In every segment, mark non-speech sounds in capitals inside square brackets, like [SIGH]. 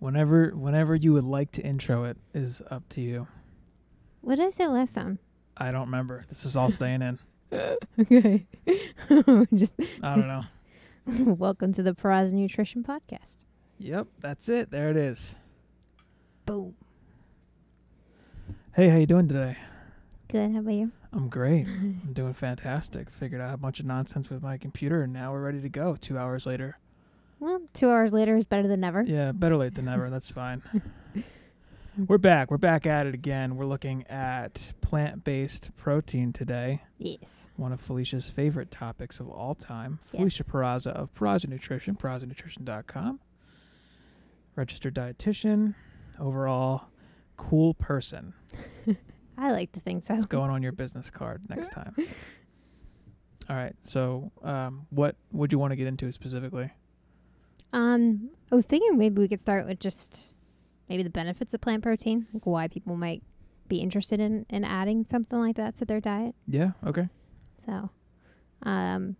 Whenever whenever you would like to intro it is up to you. What did I say last time? I don't remember. This is all staying in. [LAUGHS] okay. [LAUGHS] Just I don't know. [LAUGHS] welcome to the Porrazza Nutrition Podcast. Yep, that's it. There it is. Boom. Hey, how you doing today? Good. How about you? I'm great. I'm doing fantastic. Figured out a bunch of nonsense with my computer, and now we're ready to go. Two hours later. Well, two hours later is better than never. Yeah, better late than never. That's fine. [LAUGHS] We're back. We're back at it again. We're looking at plant-based protein today. Yes. One of Felicia's favorite topics of all time. Yes. Felicia Porrazza of Porrazza Nutrition, porrazzanutrition.com. Registered dietitian, overall cool person. [LAUGHS] I like to think so. It's going on your business card next [LAUGHS] time. All right. So, um, what would you want to get into specifically? Um, I was thinking maybe we could start with just maybe the benefits of plant protein, like why people might be interested in, in adding something like that to their diet. Yeah. Okay. So, um,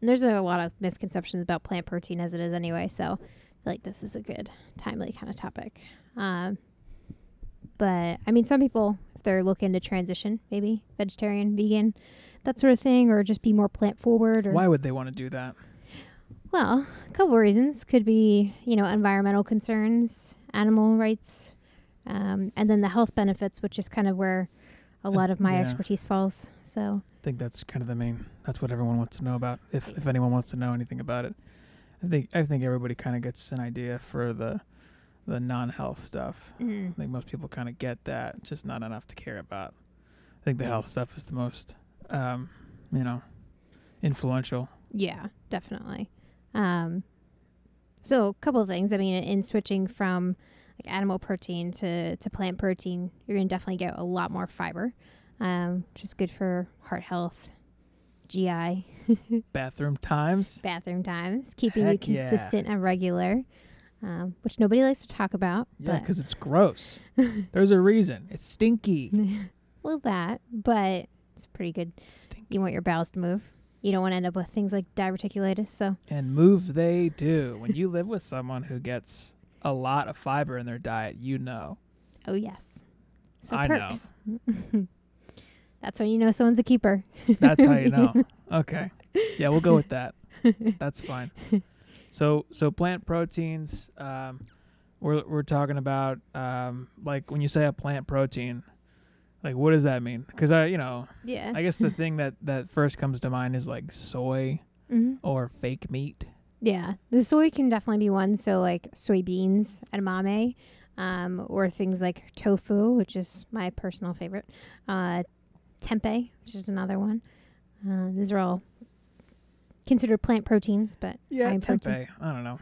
there's a lot of misconceptions about plant protein as it is anyway. So, I feel like this is a good timely kind of topic. Um, but I mean, some people, if they're looking to transition, maybe vegetarian, vegan, that sort of thing, or just be more plant forward, or Why would they want to do that? Well, a couple of reasons could be you know environmental concerns, animal rights, um, and then the health benefits, which is kind of where a lot of my yeah. expertise falls. So. I think that's kind of the main. That's what everyone wants to know about. If if anyone wants to know anything about it, I think I think everybody kind of gets an idea for the the non-health stuff. mm. I think most people kind of get that, just not enough to care about. I think the Yeah. health stuff is the most, um, you know, influential. Yeah, definitely. Um, so a couple of things. I mean, in switching from like animal protein to, to plant protein, you're gonna definitely get a lot more fiber, um, which is good for heart health, GI, [LAUGHS] Bathroom times. bathroom times, keeping you Heck yeah. consistent and regular, um, which nobody likes to talk about. Yeah, because it's gross. [LAUGHS] There's a reason. It's stinky. [LAUGHS] well, that, but it's pretty good. Stinky. You want your bowels to move. You don't want to end up with things like diverticulitis. So And move they do. When you live with someone who gets a lot of fiber in their diet, you know. Oh yes. So I know. [LAUGHS] That's when you know someone's a keeper. That's how you know. [LAUGHS] Okay. Yeah, we'll go with that. That's fine. [LAUGHS] So so plant proteins, um, we're we're talking about um, like when you say a plant protein, like what does that mean? Because I you know Yeah. I guess the thing that that first comes to mind is like soy hmm or fake meat. Yeah. The soy can definitely be one. So like soybeans, edamame, um, or things like tofu, which is my personal favorite. Uh, tempeh, which is another one. Uh, these are all considered plant proteins, but Yeah, in protein. tempeh. I don't know.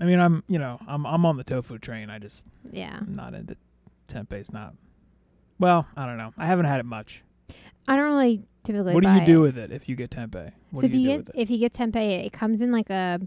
I mean, I'm you know I'm I'm on the tofu train. I just Yeah. I'm not into tempeh's not. Well, I don't know. I haven't had it much. I don't really typically. what do you do it. with it if you get tempeh? What so do if you, do get with it? if you get tempeh, it comes in like a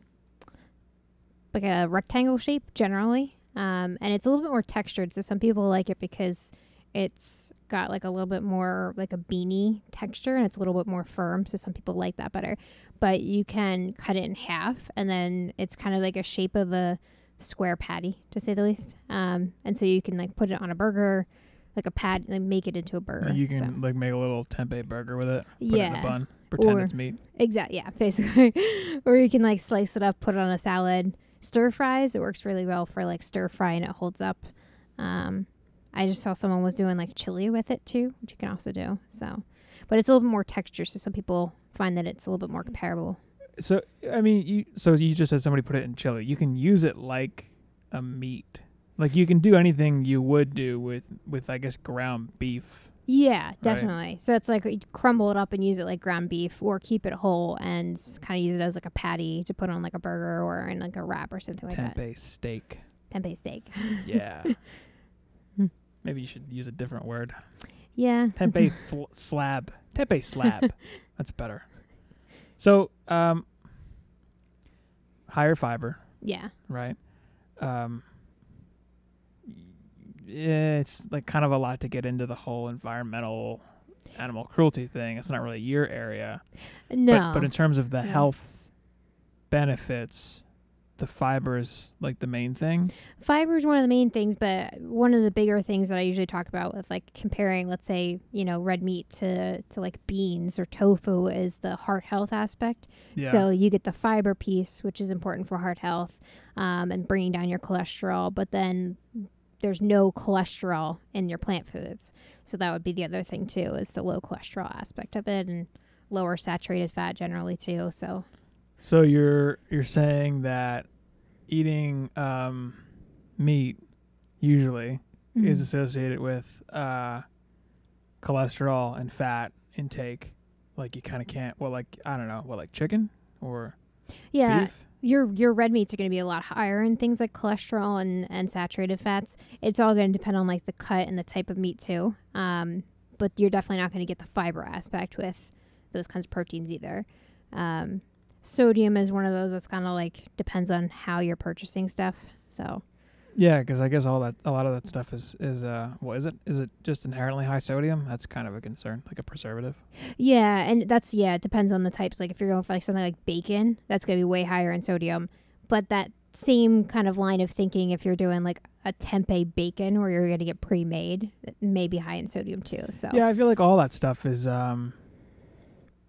like a rectangle shape generally, um, and it's a little bit more textured. So some people like it because it's got like a little bit more like a beanie texture, and it's a little bit more firm. So some people like that better. But you can cut it in half, and then it's kind of like a shape of a square patty, to say the least. Um, and so you can like put it on a burger, like a pad, like make it into a burger. You So- can like make a little tempeh burger with it. Put it in a Yeah. bun. Pretend Or- it's meat. Exactly. Yeah, basically. [LAUGHS] or you can like slice it up, put it on a salad. Stir fries. It works really well for like stir fry and it holds up. Um, I just saw someone was doing like chili with it too, which you can also do. So, but it's a little bit more texture, so some people find that it's a little bit more comparable. So I mean, you so you just said somebody put it in chili. You can use it like a meat. Like you can do anything you would do with with I guess ground beef. Yeah, definitely. So it's like you crumble it up and use it like ground beef, or keep it whole and kind of use it as like a patty to put on like a burger or in like a wrap or something like that. Tempeh steak. Tempeh steak. [LAUGHS] Yeah. Hmm. Maybe you should use a different word. Yeah. Tempeh [LAUGHS] fl- slab. Tempeh slab. [LAUGHS] That's better. So, um, higher fiber, Yeah. right? Um, it's like kind of a lot to get into the whole environmental animal cruelty thing. It's not really your area. No. But, but in terms of the health benefits, the fiber's like the main thing. Fiber is one of the main things, but one of the bigger things that I usually talk about with like comparing, let's say, you know, red meat to to like beans or tofu is the heart health aspect. Yeah. So you get the fiber piece, which is important for heart health um, and bringing down your cholesterol, but then there's no cholesterol in your plant foods. So that would be the other thing too, is the low cholesterol aspect of it and lower saturated fat generally too. So So you're you're saying that eating um, meat usually is Mhm. associated with uh, cholesterol and fat intake. Like you kind of can't. Well, like I don't know. What like chicken or yeah, beef? Your your red meats are going to be a lot higher in things like cholesterol and, and saturated fats. It's all going to depend on like the cut and the type of meat too. Um, but you're definitely not going to get the fiber aspect with those kinds of proteins either. Um, sodium is one of those that's kind of like depends on how you're purchasing stuff. So Yeah, because I guess all that a lot of that stuff is is uh what is it? Is it just inherently high sodium? That's kind of a concern, like a preservative. yeah, and that's yeah, it depends on the types. Like if you're going for like something like bacon, that's going to be way higher in sodium. But that same kind of line of thinking, if you're doing like a tempeh bacon where you're going to get pre-made, it may be high in sodium too. So Yeah, I feel like all that stuff is um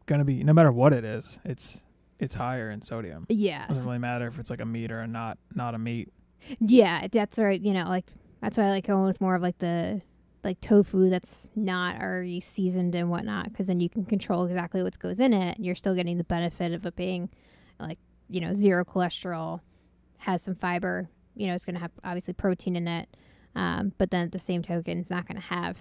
gonna be no matter what it is, it's it's higher in sodium. yeah, Doesn't really matter if it's like a meat or a not not a meat. Yeah, that's right. You know, like that's why I like going with more of like the like tofu that's not already seasoned and whatnot, because then you can control exactly what goes in it, and you're still getting the benefit of it being like you know zero cholesterol, has some fiber. You know, it's going to have obviously protein in it, um, but then at the same token, it's not going to have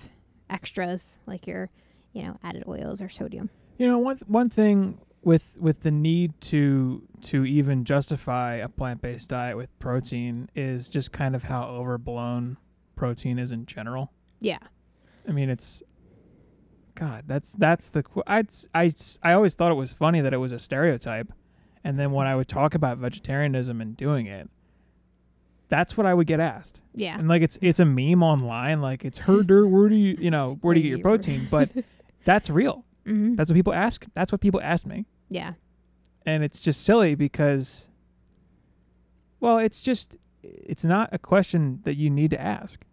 extras like your you know added oils or sodium. You know, one one thing with with the need to to even justify a plant based diet with protein is just kind of how overblown protein is in general. Yeah, I mean, it's God. That's that's the I I I always thought it was funny that it was a stereotype, and then when I would talk about vegetarianism and doing it, that's what I would get asked. yeah, And like it's it's a meme online, like it's herder. [LAUGHS] Where do you you know where do you get your protein? [LAUGHS] But that's real. hmm That's what people ask. That's what people ask me, yeah, and it's just silly because, well, it's just it's not a question that you need to ask.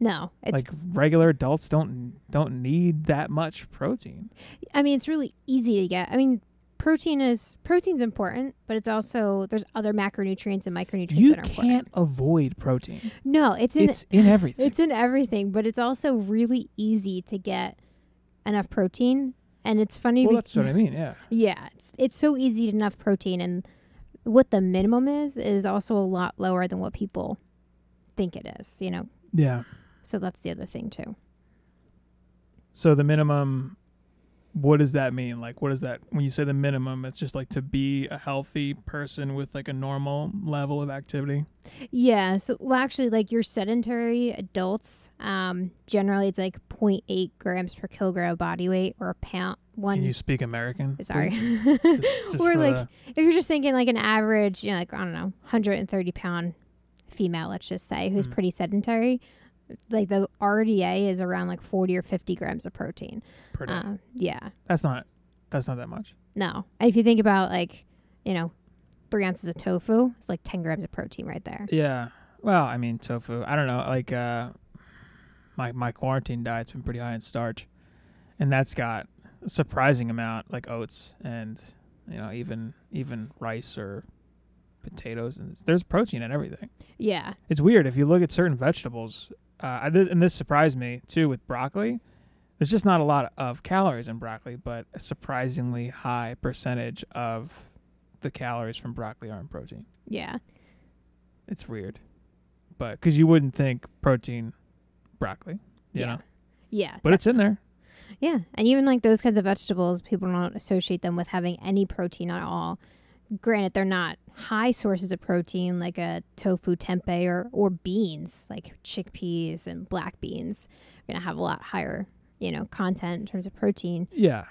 no, it's like regular adults don't don't need that much protein. I mean, it's really easy to get. I mean, protein is protein's important, but it's also there's other macronutrients and micronutrients You that are important. can't avoid protein. No, it's in It's in everything. it's in everything, but it's also really easy to get enough protein. And it's funny. well, that's what I mean. Yeah. [LAUGHS] yeah, it's it's so easy to enough protein, and what the minimum is is also a lot lower than what people think it is. You know, Yeah. so that's the other thing too. So the minimum, what does that mean? Like, what is that? When you say the minimum, it's just like to be a healthy person with like a normal level of activity. Yeah. So, well, actually, like your sedentary adults, um, generally it's like 0.8 grams per kilogram of body weight or a pound. One. Can you speak American? sorry. [LAUGHS] Just, just or like the- if you're just thinking like an average, you know, like I don't know, 130 pound female, let's just say, who's Mm. pretty sedentary, like the RDA is around like 40 or 50 grams of protein. per day. Uh, yeah. that's not that's not that much. No. And if you think about like, you know, three ounces of tofu, it's like 10 grams of protein right there. Yeah. Well, I mean tofu. I don't know. Like uh, my my quarantine diet's been pretty high in starch, and that's got a surprising amount like oats and you know even even rice or potatoes and there's protein in everything. Yeah. It's weird if you look at certain vegetables. Uh, I- this, and this surprised me too with broccoli. There's just not a lot of calories in broccoli, but a surprisingly high percentage of the calories from broccoli are in protein. Yeah. It's weird, but because you wouldn't think protein, broccoli, you yeah. know, Yeah. but it's in there. Yeah, and even like those kinds of vegetables, people don't associate them with having any protein at all. Granted, they're not high sources of protein like a tofu tempeh or or beans like chickpeas and black beans are gonna have a lot higher you know content in terms of protein, Yeah.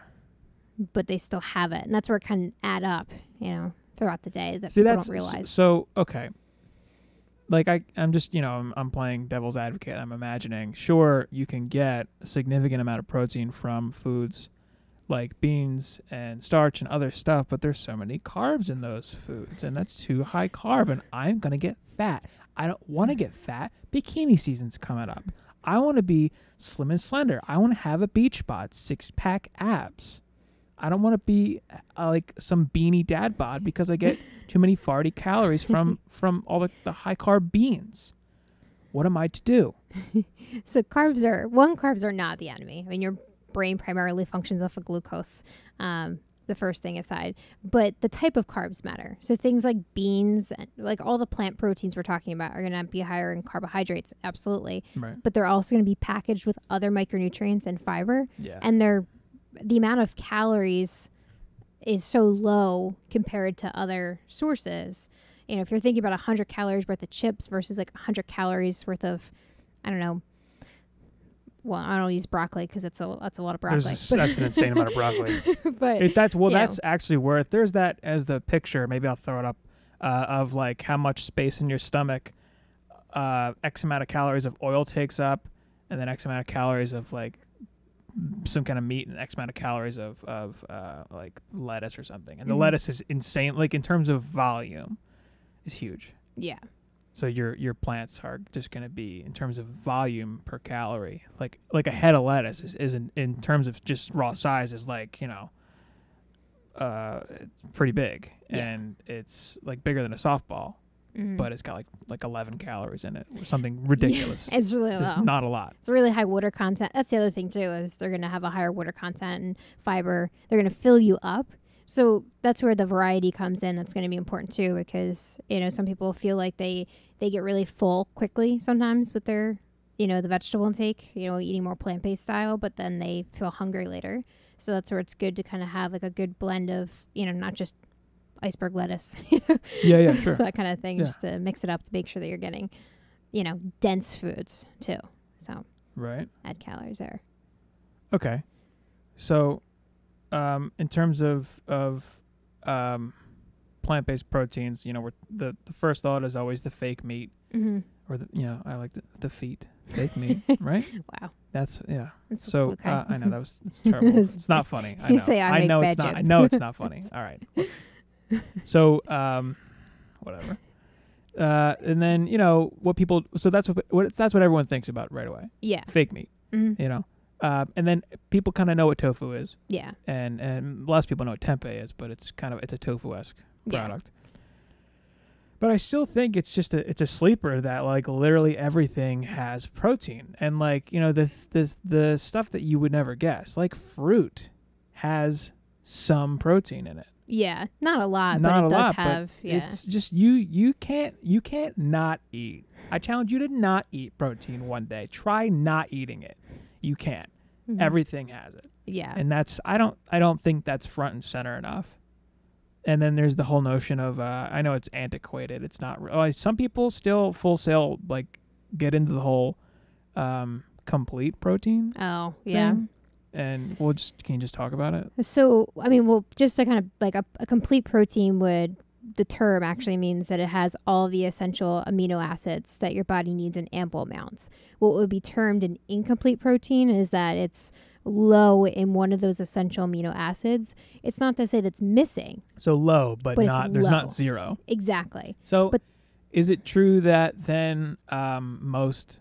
but they still have it, and that's where it can add up, you know, throughout the day that See, people that's don't realize. so okay. Like I, I'm just you know I'm, I'm playing devil's advocate. I'm imagining. Sure, you can get a significant amount of protein from foods like beans and starch and other stuff, but there's so many carbs in those foods, and that's too high carb, and I'm gonna get fat. I don't want to get fat. Bikini season's coming up. I want to be slim and slender. I want to have a beach bod, six pack abs. I don't want to be uh, like some beanie dad bod because I get [LAUGHS] too many farty calories from [LAUGHS] from all the, the high carb beans. What am I to do? [LAUGHS] So carbs are one. Carbs are not the enemy. I mean, your brain primarily functions off of glucose. Um, the first thing aside, but the type of carbs matter. So things like beans, and like all the plant proteins we're talking about, are going to be higher in carbohydrates, absolutely. Right. But they're also going to be packaged with other micronutrients and fiber, Yeah. and they're the amount of calories is so low compared to other sources. You know, if you're thinking about 100 calories worth of chips versus like 100 calories worth of, I don't know. Well, I don't use broccoli because it's a that's a lot of broccoli. There's a, that's an insane amount of broccoli. [LAUGHS] but It, that's well, you know. that's actually worth. There's that as the picture. Maybe I'll throw it up uh, of like how much space in your stomach, uh, x amount of calories of oil takes up, and then x amount of calories of like some kind of meat and x amount of calories of of uh, like lettuce or something. And the Mhm. lettuce is insane. Like in terms of volume, is huge. yeah, So your your plants are just going to be in terms of volume per calorie, like like a head of lettuce is, is in, in terms of just raw size is like you know, uh, it's pretty big, Yeah. and it's like bigger than a softball, Mhm. but it's got like like 11 calories in it or [LAUGHS] something ridiculous. it's really low. not a lot. It's really high water content. That's the other thing too is they're going to have a higher water content and fiber. They're going to fill you up. So that's where the variety comes in. That's going to be important too because you know some people feel like they they get really full quickly sometimes with their you know the vegetable intake. You know eating more plant based style, but then they feel hungry later. So that's where it's good to kind of have like a good blend of you know not just iceberg lettuce. [LAUGHS] you know, Yeah, yeah, sure. [LAUGHS] so that kind of thing, Yeah. just to mix it up to make sure that you're getting you know dense foods too. So Right. add calories there. Okay. So, um, in terms of of um, plant based proteins, you know, we're, the the first thought is always the fake meat. Mm-hmm. or the you know I like the, the feet fake meat [LAUGHS] right Wow. that's yeah That's so okay. uh, I know that was it's [LAUGHS] terrible It's- not funny I You know say I make know it's not I know it's [LAUGHS] not funny all right so um whatever uh and then you know what people so that's what, what that's what everyone thinks about right away yeah. fake meat Mhm. you know um and then people kind of know what tofu is Yeah. and and less people know what tempeh is but it's kind of it's a tofu esque product. Yeah. But I still think it's just a it's a sleeper that like literally everything has protein and like you know the the the stuff that you would never guess like fruit has some protein in it. Yeah. Not a lot, Not but it does lot, have. Yeah. it's just you you can't you can't not eat. I challenge you to not eat protein one day. Try not eating it. You can't. Mhm. Everything has it Yeah. and that's I don't I don't think that's front and center enough. And then there's the whole notion of uh, I know it's antiquated. It's not. Like, some people still full sale like get into the whole um, complete protein oh, yeah. thing. And we'll just can you just talk about it? So, I mean, well, just to kind of like a, a complete protein would, the term actually means that it has all the essential amino acids that your body needs in ample amounts. What would be termed an incomplete protein is that it's low in one of those essential amino acids. It's not to say that's missing. So low, but, But not. There's low. not zero. Exactly. So, But- is it true that then um, most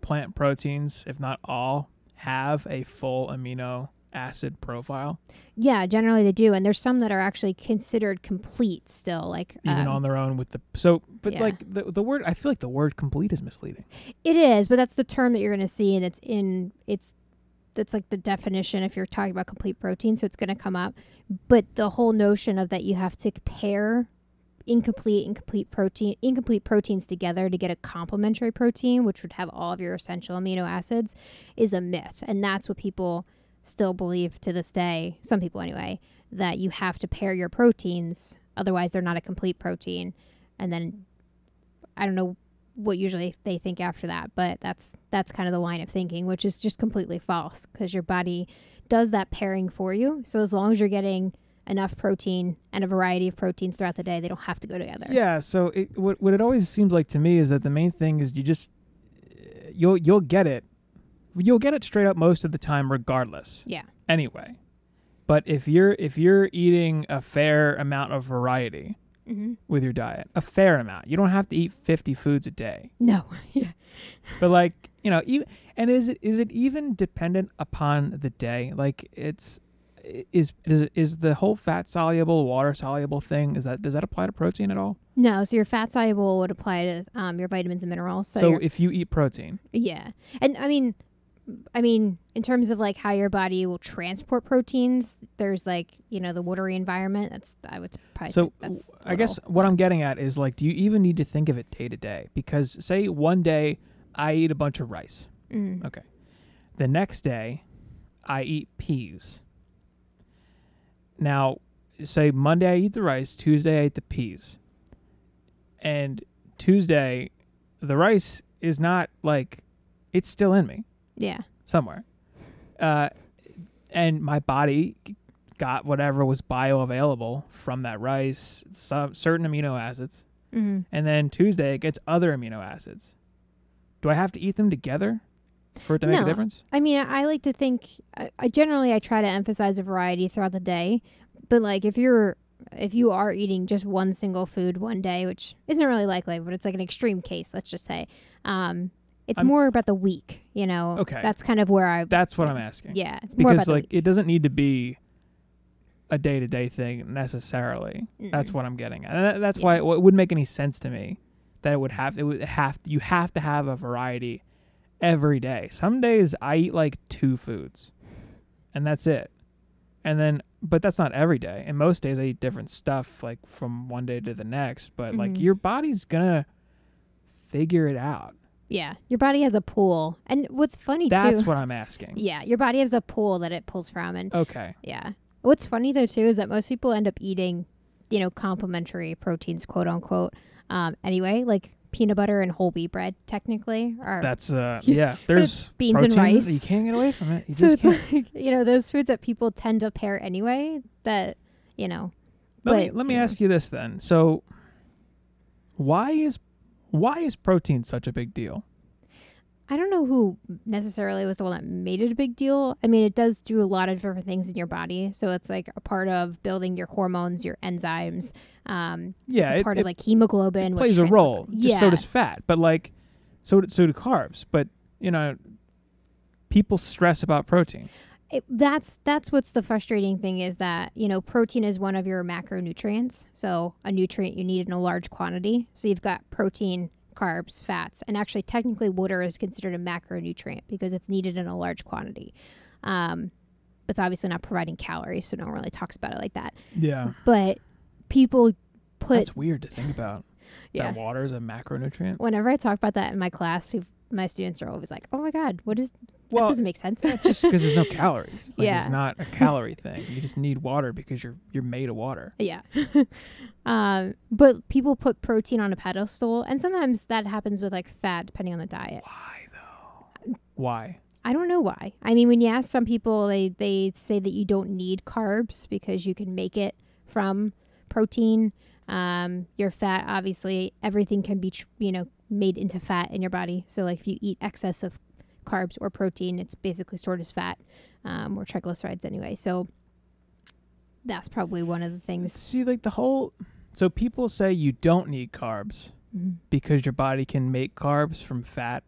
plant proteins, if not all, have a full amino acid profile, Yeah, generally they do. And there's some that are actually considered complete still. Like, even um, on their own? With the so, but yeah. like the the word, I feel like the word complete is misleading. It is, but that's the term that you're going to see, and it's in it's that's like the definition if you're talking about complete protein. So it's going to come up, but the whole notion of that you have to pair incomplete incomplete protein incomplete proteins together to get a complementary protein, which would have all of your essential amino acids, is a myth, and that's what people still believe to this day. Some people anyway that you have to pair your proteins, otherwise they're not a complete protein, and then I don't know what usually they think after that but that's that's kind of the line of thinking which is just completely false because your body does that pairing for you so as long as you're getting enough protein and a variety of proteins throughout the day they don't have to go together Yeah. So it, what what it always seems like to me is that the main thing is you just you'll you'll get it, you'll get it straight up most of the time, regardless. Yeah. Anyway, But if you're if you're eating a fair amount of variety hmm with your diet, a fair amount, you don't have to eat 50 foods a day. No. [LAUGHS] yeah. But like, you know, even and is it is it even dependent upon the day? Like it's is is is the whole fat soluble, water soluble thing is that does that apply to protein at all? No. So your fat soluble would apply to um, your vitamins and minerals. So, So, if you eat protein, yeah, and I mean, I mean, in terms of like how your body will transport proteins, there's like you know the watery environment. That's I would probably so say that's. I guess what I'm getting at is like do you even need to think of it day to day? Because say one day I eat a bunch of rice. Mm. Okay. The next day, I eat peas. Now, say Monday I eat the rice, Tuesday I eat the peas. And Tuesday, the rice is not like it's still in me Yeah. somewhere. Uh, and my body got whatever was bioavailable from that rice, some certain amino acids. hmm And then Tuesday it gets other amino acids. Do I have to eat them together for it to make a difference? I mean, I like to think. I, I generally I try to emphasize a variety throughout the day, but like if you're if you are eating just one single food one day, which isn't really likely, but it's like an extreme case, let's just say, um, it's I'm- more about the week. You know, Okay. that's kind of where I. That's what I'm asking. yeah, it's more about because like it doesn't need to be a day to day thing necessarily. That's Mm-mm. what I'm getting at. And that- that's Yeah. why it, w- it wouldn't make any sense to me that it would have it would have you have to have a variety every day. Some days I eat like two foods. And that's it. And then but that's not every day. And most days I eat different stuff like from one day to the next, but like Mhm. your body's going to figure it out. Yeah, your body has a pool, and what's funny too That's too. what I'm asking. yeah, your body has a pool that it pulls from, and Okay. Yeah. What's funny though too is that most people end up eating, you know, complementary proteins, quote unquote. Um, anyway, like peanut butter and whole wheat bread, technically, are That's uh [LAUGHS] yeah. There's beans and protein, rice. You can't get away from it. You [LAUGHS] so just it's can't. like you know those foods that people tend to pair anyway. That you know, let me but, let me ask you this then. So why is why is protein such a big deal? I don't know who necessarily was the one that made it a big deal. I mean, it does do a lot of different things in your body, so it's like a part of building your hormones, your enzymes. Um, Yeah, it's part it of like hemoglobin. which plays a role. Just Yeah, so does fat, but like so do- so do carbs. But you know, people stress about protein. It, that's that's what's the frustrating thing is that you know protein is one of your macronutrients. So a nutrient you need in a large quantity. So you've got protein carbs fats and actually technically water is considered a macronutrient because it's needed in a large quantity. Um, but it's obviously not providing calories so no one really talks about it like that. Yeah, but people put that's weird to think about. yeah. That water is a macronutrient. whenever i talk about that in my class peop my students are always like oh my god what is that doesn't make sense just because there's no calories. Like, Yeah. it's not a calorie thing. You just need water because you're you're made of water. [LAUGHS] Yeah. [LAUGHS] um, but people put protein on a pedestal, and sometimes that happens with like fat, depending on the diet. Why though? Why? I don't know why. I mean, when you ask some people, they they say that you don't need carbs because you can make it from protein. Um, your fat, obviously, everything can be tr- you know made into fat in your body. So like if you eat excess of carbs or protein, it's basically stored as fat um, or triglycerides anyway. So that's probably one of the things. See, like the whole. So people say you don't need carbs Mhm. because your body can make carbs from fat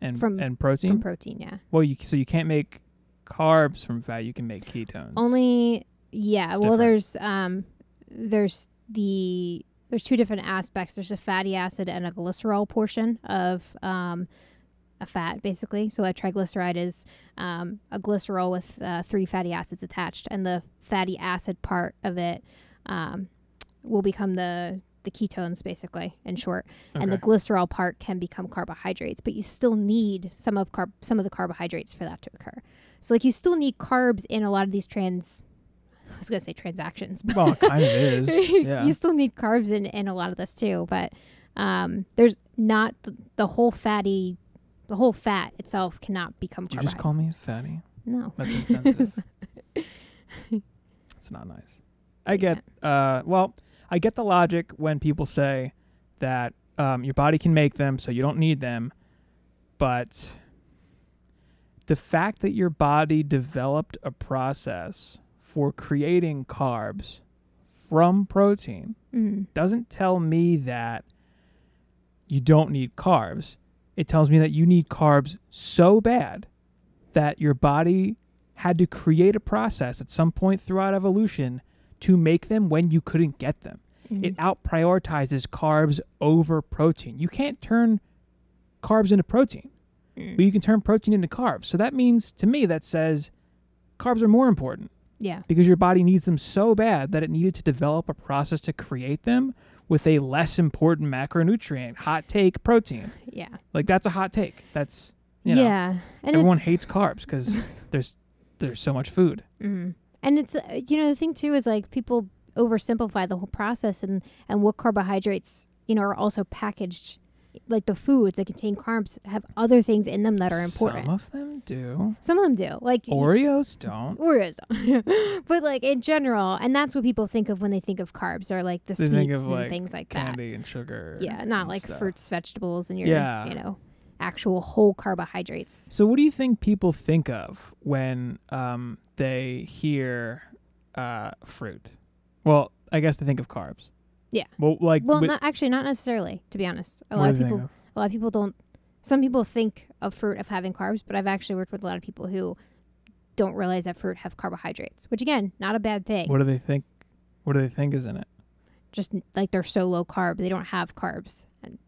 and From- and protein. From protein, yeah. well, you so you can't make carbs from fat. You can make ketones. Only yeah. It's well, different. there's um, there's the there's two different aspects. There's a fatty acid and a glycerol portion of um, a fat, basically. So a triglyceride is um, a glycerol with uh, three fatty acids attached, and the fatty acid part of it um, will become the the ketones, basically, in short. And the glycerol part can become carbohydrates, but you still need some of carb some of the carbohydrates for that to occur. So like you still need carbs in a lot of these trans I was gonna say transactions, but well, it kind of [LAUGHS] is. Yeah. you still need carbs in, in a lot of this too. But um, there's not the, the whole fatty the whole fat itself cannot become Did you just call me fatty? no. That's [LAUGHS] insensitive. It's not nice. I get. Uh, well, I get the logic when people say that um, your body can make them, so you don't need them. But the fact that your body developed a process for creating carbs from protein Mm. doesn't tell me that you don't need carbs. It tells me that you need carbs so bad that your body had to create a process at some point throughout evolution to make them when you couldn't get them. Mm. It out prioritizes carbs over protein. You can't turn carbs into protein, Mm. but you can turn protein into carbs. So that means to me that says carbs are more important yeah. because your body needs them so bad that it needed to develop a process to create them with a less important macronutrient. Hot take protein. Yeah. Like that's a hot take. That's you know yeah. And everyone hates carbs because [LAUGHS] there's there's so much food. Mm. And it's uh, you know the thing too is like people oversimplify the whole process and and what carbohydrates you know are also packaged like the foods that contain carbs have other things in them that are important. Some of them do. Some of them do. Like Oreos don't. Oreos, don't. [LAUGHS] but like in general, and that's what people think of when they think of carbs, or like the They sweets and like, things like that. Candy and sugar. Yeah, not like stuff. fruits, vegetables, and your Yeah. you know actual whole carbohydrates. So what do you think people think of when um, they hear uh, fruit? Well, I guess they think of carbs. Yeah. Well, like Well, not actually, not necessarily. To be honest, a lot of people, of? a lot of people don't. Some people think of fruit of having carbs, but I've actually worked with a lot of people who don't realize that fruit have carbohydrates, which again, not a bad thing. What do they think? What do they think is in it? Just like they're so low carb, they don't have carbs. And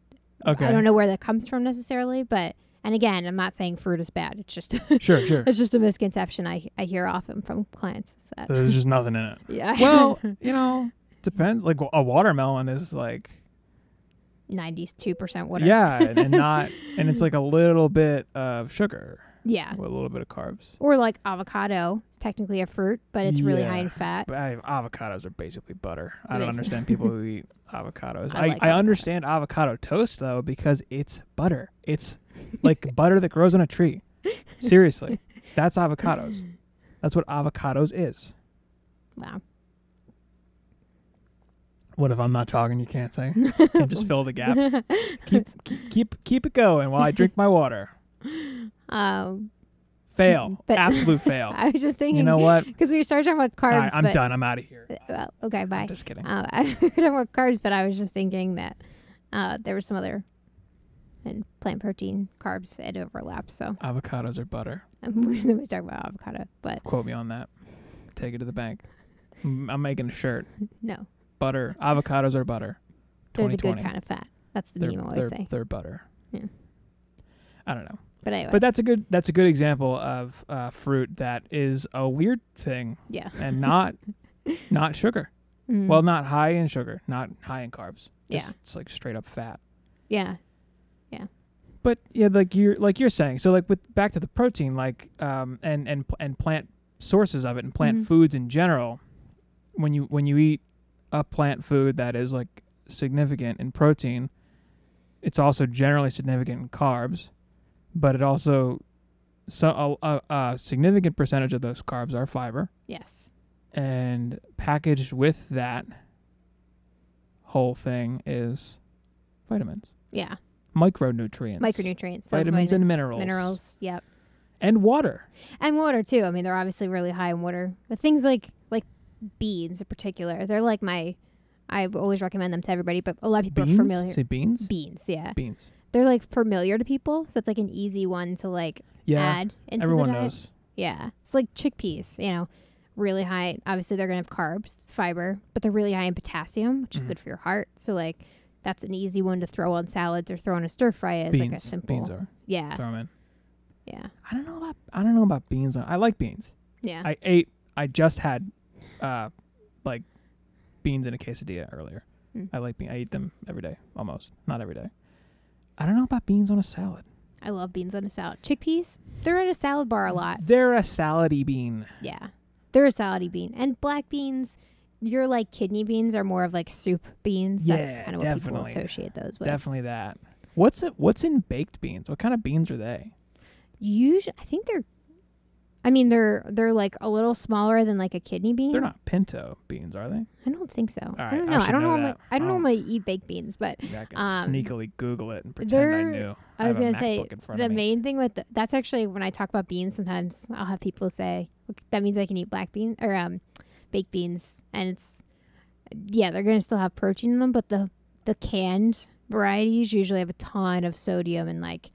Okay. I don't know where that comes from necessarily, but and again, I'm not saying fruit is bad. It's just [LAUGHS] Sure, sure. it's just a misconception I I hear often from clients. Is that There's just nothing in it. [LAUGHS] yeah, Well, [LAUGHS] you know, depends. Like a watermelon is like ninety two percent water. yeah, and, and [LAUGHS] not, and it's like a little bit of sugar yeah, with a little bit of carbs. or like avocado. It's technically a fruit, but it's really high in fat. But I, avocados are basically butter. I don't understand people who eat avocados. [LAUGHS] I I, like I, avocado. understand avocado toast though because it's butter. It's [LAUGHS] like butter that grows on a tree. Seriously, that's avocados. That's what avocados is. Wow. What if I'm not talking? You can't say. [LAUGHS] Can just fill the gap. [LAUGHS] Keep keep keep, keep it going while I drink my water. um, Fail. [LAUGHS] But- Absolute fail. I was just thinking. You know what? Because we started talking about carbs. right, I'm but, done. I'm out of here. Well, okay, bye. I'm just kidding. Uh, I we were talking about carbs, but I was just thinking that uh, there were some other and plant protein carbs that overlap. So Avocados are butter. um, we we talk about avocado, but Quote me on that. Take it to the bank. I'm making a shirt. no, Butter. Avocados are butter. they're the good kind of fat. That's the They're, meme I always they're, say. they're butter. Yeah. I don't know. But anyway, But that's a good that's a good example of uh, fruit that is a weird thing yeah. and not [LAUGHS] not sugar. Mm. Well, not high in sugar, not high in carbs. Yeah. It's like straight up fat. yeah, Yeah. But yeah, like you're like you're saying. So like with back to the protein, like um and and and plant sources of it and plant Mhm. foods in general. When you when you eat a plant food that is like significant in protein, it's also generally significant in carbs, but it also so a, a, a significant percentage of those carbs are fiber, yes, and packaged with that whole thing is vitamins, yeah. micronutrients, Micronutrients, so Vitamins and minerals. minerals. Yep. and water. and water too. I mean, they're obviously really high in water. But things like beans in particular, they're like my. I always recommend them to everybody, but a lot of people Beans? are familiar. Say beans. Beans, yeah, Beans. they're like familiar to people, so it's like an easy one to like Yeah, add into everyone the diet. knows. Yeah, it's like chickpeas. You know, really high. Obviously, they're gonna have carbs, fiber, but they're really high in potassium, which is Mhm. good for your heart. So like, that's an easy one to throw on salads or throw on a stir fry as Beans. like a simple. Beans are. Yeah, Throw them in. yeah, I don't know about. I don't know about beans. I like beans. yeah. I ate. I just had, uh, like, beans in a quesadilla earlier. Mm. I like beans. I eat them every day, almost. Not every day. I don't know about beans on a salad. I love beans on a salad. Chickpeas, they're in a salad bar a lot. They're a salady bean. Yeah. They're a salady bean. And black beans, your like kidney beans are more of like soup beans. That's Yeah, kind of what people associate those with. Definitely that. What's it? What's in baked beans? What kind of beans are they? Usually, I think they're I mean, they're they're like a little smaller than like a kidney bean. They're not pinto beans, are they? I don't think so. I don't know. I, should don't know that. I don't Oh. normally eat baked beans, but Yeah, I can Um, sneakily Google it and pretend I knew. I was have gonna say MacBook in front the main thing with the, that's actually when I talk about beans. Sometimes I'll have people say that means I can eat black beans or um baked beans, and it's yeah they're gonna still have protein in them, but the the canned varieties usually have a ton of sodium and like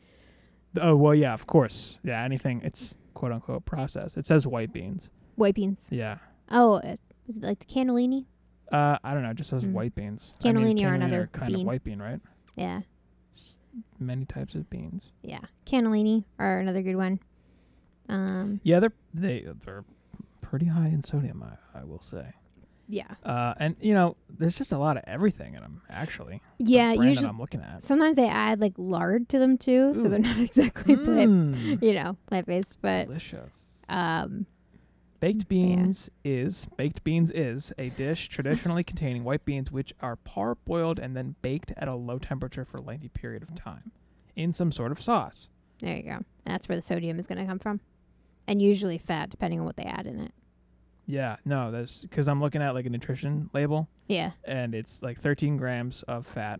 Oh well, yeah, of course. Yeah, anything it's quote unquote process. It says white beans. white beans. Yeah. Oh, uh, is it like the cannellini? Uh, I don't know. It just says Mm. white beans. I mean, Cannellini are another kind bean. of white bean, right? Yeah, Many types of beans. yeah, cannellini are another good one. Um, Yeah, they're they they're pretty high in sodium. I, I will say. Yeah, Uh, and you know, there's just a lot of everything in them. Actually, yeah. Usually, I'm looking at. sometimes they add like lard to them too, so they're not [LAUGHS] exactly plant, Mm, you know, plant based. But delicious. um, Baked yeah. beans is baked beans is a dish traditionally containing white beans which are parboiled and then baked at a low temperature for a lengthy period of time in some sort of sauce. there you go. That's where the sodium is going to come from, and usually fat, depending on what they add in it. Yeah, no, that's because I'm looking at like a nutrition label Yeah, and it's like 13 grams of fat.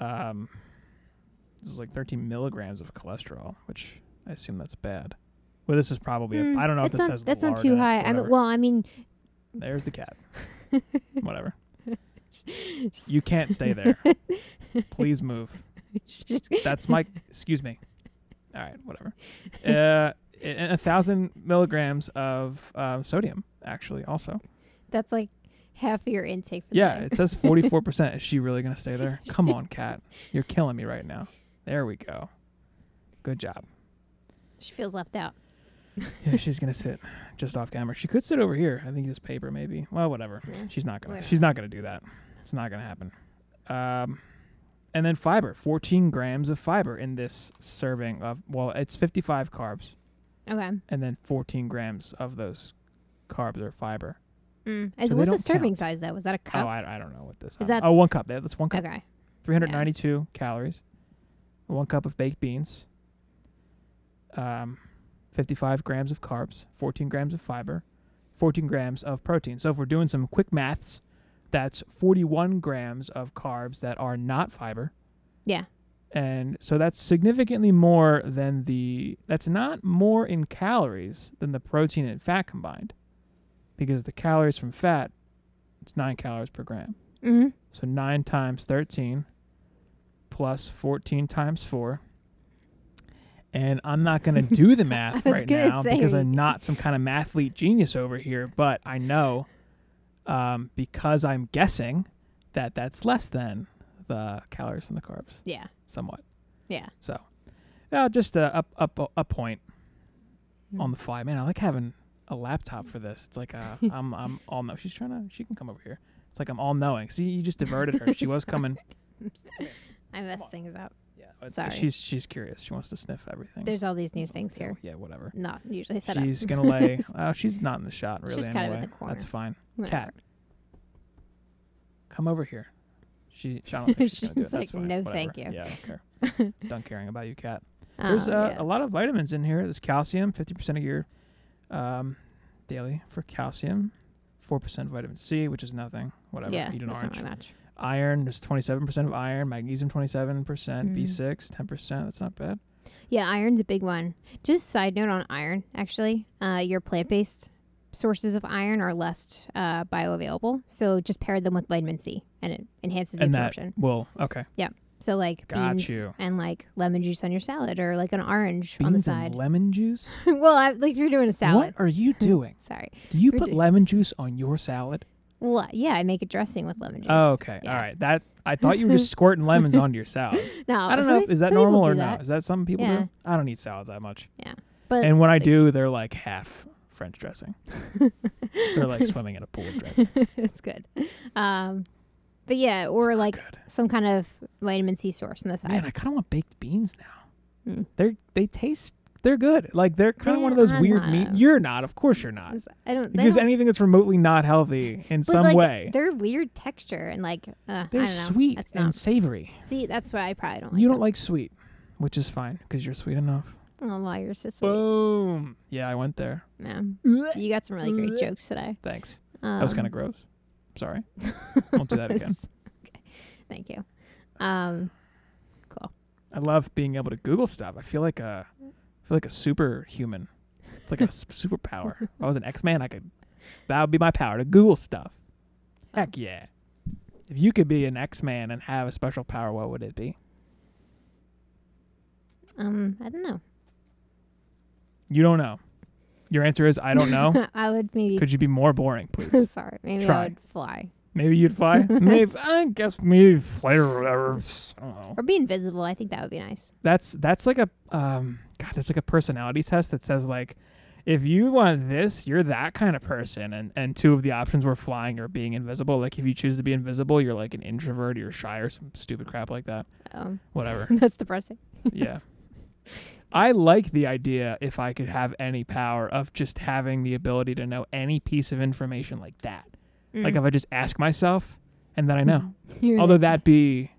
Um, this is like 13 milligrams of cholesterol, which I assume that's bad. Well, this is probably. Mm, a, I don't know if that's this not, has. That's lard not too in it, high. I mean, whatever. well, I mean, There's the cat. [LAUGHS] Whatever. You can't stay there. [LAUGHS] Please move. That's my. excuse me. All right, whatever. Uh, [LAUGHS] and a thousand milligrams of um, sodium, actually, also. that's like half of your intake. For the Yeah, day. it says 44%. [LAUGHS] Is she really going to stay there? [LAUGHS] Come on, cat. You're killing me right now. There we go. Good job. she feels left out. Yeah, [LAUGHS] she's going to sit just off camera. She could sit over here. I think this paper maybe. Well, whatever. Yeah. She's not going to. Whatever. She's not going to do that. It's not going to happen. Um and then fiber, 14 grams of fiber in this serving of well, it's 55 carbs Okay. and then 14 grams of those carbs or fiber. Mm. As So what's the serving count. size though? Was that a cup? Oh, I, I don't know what this Is that Oh, one cup. That's one cup. okay. 392 calories, one cup of baked beans, um, 55 grams of carbs, 14 grams of fiber, 14 grams of protein. So if we're doing some quick maths, that's 41 grams of carbs that are not fiber. Yeah. And so that's significantly more than the, that's not more in calories than the protein and fat combined. Because the calories from fat, it's nine calories per gram. Mm-hmm. So 9 times 13 plus 14 times 4. And I'm not going to do the [LAUGHS] math right now because. I'm not some kind of mathlete genius over here, but I know um, because I'm guessing that that's less than the calories from the carbs, Yeah. somewhat. Yeah. So, yeah, just a, up, up, a point Mm. on the fly. Man, I like having a laptop for this. It's like uh, [LAUGHS] I'm I'm all know. She's trying to. She can come over here. It's like I'm all knowing. See, you just diverted her. She was coming. [LAUGHS] I messed on. things up. Yeah, Sorry. She's she's curious. She wants to sniff everything. There's all these new things here. Yeah, whatever. Not usually set she's up. She's gonna [LAUGHS] lay. Oh, she's not in the shot really. She's kind of at the corner. That's fine. Whatever. Cat, come over here. She. she I don't think [LAUGHS] she's, gonna do it. She's That's like, fine. "No, Whatever. thank you." Yeah, I don't care. [LAUGHS] Done caring about you, cat. There's Oh, uh, yeah. a lot of vitamins in here. There's calcium, 50% of your um, daily for calcium. 4% vitamin C, which is nothing. Whatever. yeah, Eat an that's orange. not much. Iron, there's 27% of iron. Magnesium, 27%. Mm. B6, 10%. That's not bad. Yeah, iron's a big one. Just side note on iron, actually, uh, your plant based sources of iron are less uh, bioavailable. So just pair them with vitamin C, and it enhances the and that absorption. will, okay. Yeah. So like Got beans you. and like lemon juice on your salad, or like an orange on the Beans side. and lemon juice? [LAUGHS] well, I, like if you're doing a salad. What are you [LAUGHS] doing? Sorry. Do you We're put do- lemon juice on your salad? Well, yeah, I make a dressing with lemon juice. Oh, okay. Yeah. All right. That I thought you were just [LAUGHS] squirting lemons onto your salad. No, I don't know. If, is that normal or not? Is that something people Yeah. do? I don't eat salads that much. Yeah, but and when I do, they're like half French dressing. they're like swimming in a pool of dressing. it's good. Um, but yeah, or like good. some kind of vitamin C source on the side. man, I kind of want baked beans now. Mm. They're they taste they're good. Like they're kind of one of those I'm weird not. meat. You're not, of course you're not. I don't. Because don't- anything that's remotely not healthy [LAUGHS] in but, some like, way, they're weird texture and like uh, they're I don't know. sweet That's and savory. See, that's why I probably don't. Like you don't them. like sweet, which is fine because you're sweet enough. Oh, wow, you're so sweet. Boom. Yeah, I went there. Yeah. You got some really great [LAUGHS] jokes today. Thanks. Um, That was kind of gross. Sorry. [LAUGHS] Won't do that again. okay. Thank you. Um, cool. I love being able to Google stuff. I feel like a, I feel like a superhuman. It's like a [LAUGHS] superpower. If I was an [LAUGHS] X Man, I could. That would be my power to Google stuff. Heck yeah! If you could be an X Man and have a special power, what would it be? um, I don't know. You don't know. Your answer is I don't know. [LAUGHS] I would maybe. could you be more boring, [LAUGHS] please? sorry, maybe Try. I would fly Maybe you'd fly. [LAUGHS] maybe I guess maybe fly or whatever. I don't know. or be invisible. I think that would be nice. that's that's like a um god there's like a personality test that says like if you want this you're that kind of person and and two of the options were flying or being invisible like if you choose to be invisible you're like an introvert you're shy or some stupid crap like that Um, whatever that's depressing. yeah i like the idea if i could have any power of just having the ability to know any piece of information like that like Mm. if i just ask myself and then i know [LAUGHS] You're although like- that be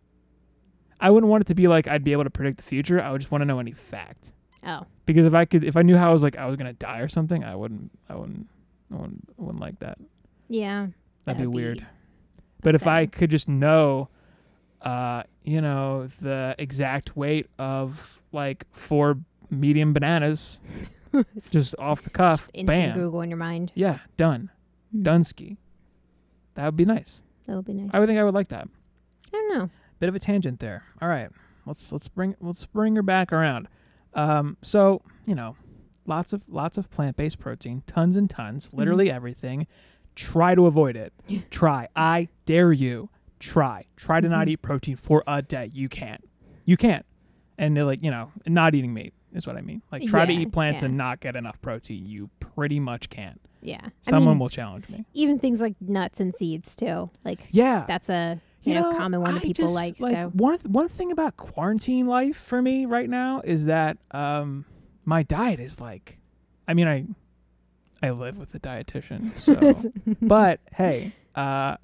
i wouldn't want it to be like i'd be able to predict the future i would just want to know any fact Oh, because if I could, if I knew how I was like I was gonna die or something, I wouldn't, I wouldn't, I wouldn't, I wouldn't like that. yeah. That'd That be be weird. but if I could just know, uh, you know, the exact weight of like four medium bananas, [LAUGHS] just off the cuff, Just instant bam, Google in your mind. yeah, done, Mm. Dunsky. That would be nice. That would be nice. I would think I would like that. I don't know. Bit of a tangent there. All right, let's let's bring let's bring her back around. Um, so you know, lots of lots of plant based protein, tons and tons, literally everything. Try to avoid it. [LAUGHS] Try. I dare you. Try. Try to not Mhm. eat protein for a day. You can't. You can't. And they're like, you know, not eating meat is what I mean. Like try to Yeah, eat plants yeah. and not get enough protein. You pretty much can't. Yeah. I Someone mean, will challenge me. even things like nuts and seeds too. Like Yeah. that's a you, know, common one that I people just, like. So one th- one thing about quarantine life for me right now is that um my diet is like, I mean I I live with a dietitian, [LAUGHS] so but hey, uh,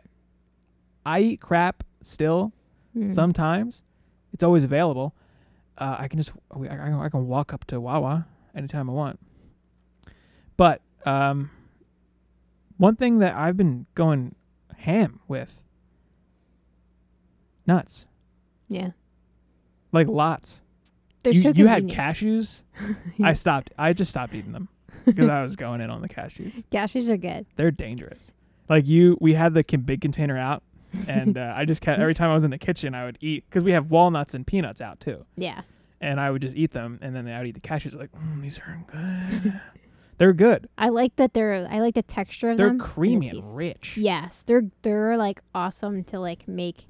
I eat crap still Mm. sometimes. It's always available. Uh, I can just I, can walk up to Wawa anytime I want. But um, one thing that I've been going ham with nuts, yeah. like lots. They're you so you had cashews. [LAUGHS] I stopped. I just stopped eating them [LAUGHS] because I was going in on the cashews. Cashews are good. They're dangerous. Like you, we had the big container out, and uh, I just kept every time I was in the kitchen, I would eat because we have walnuts and peanuts out too, Yeah. and I would just eat them, and then I would eat the cashews. Like mm, these are good. [LAUGHS] they're good. I like that they're I like the texture of them They're them. and the creamy and rich. Yes, they're they're like awesome to like make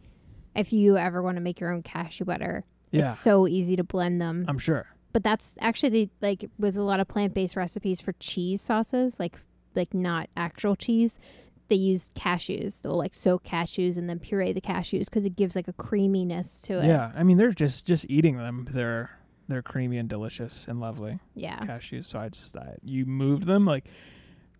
if you ever want to make your own cashew butter. Yeah, It's so easy to blend them. I'm sure. but that's actually the, like with a lot of plant-based recipes for cheese sauces, like like not actual cheese, they use cashews. They'll like soak cashews and then puree the cashews because it gives like a creaminess to it. Yeah, I mean they're just just eating them. They're they're creamy and delicious and lovely. Yeah. cashews. So I just I, you moved them like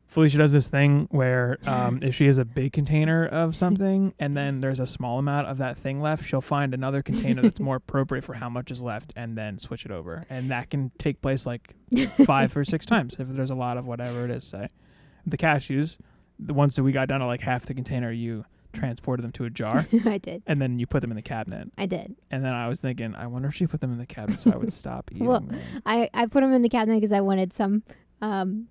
Felicia does this thing where [GASPS] um, if she has a big container of [LAUGHS] something and then there's a small amount of that thing left, she'll find another container that's more [LAUGHS] appropriate for how much is left and then switch it over. And that can take place like [LAUGHS] five or six times if there's a lot of whatever it is. Say the cashews, the ones that we got down to like half the container, you transported them to a jar [LAUGHS] I did. and then you put them in the cabinet. I did. And then I was thinking, I wonder if she put them in the cabinet so I would [LAUGHS] stop eating Well, them. I I put them in the cabinet because I wanted some. Um,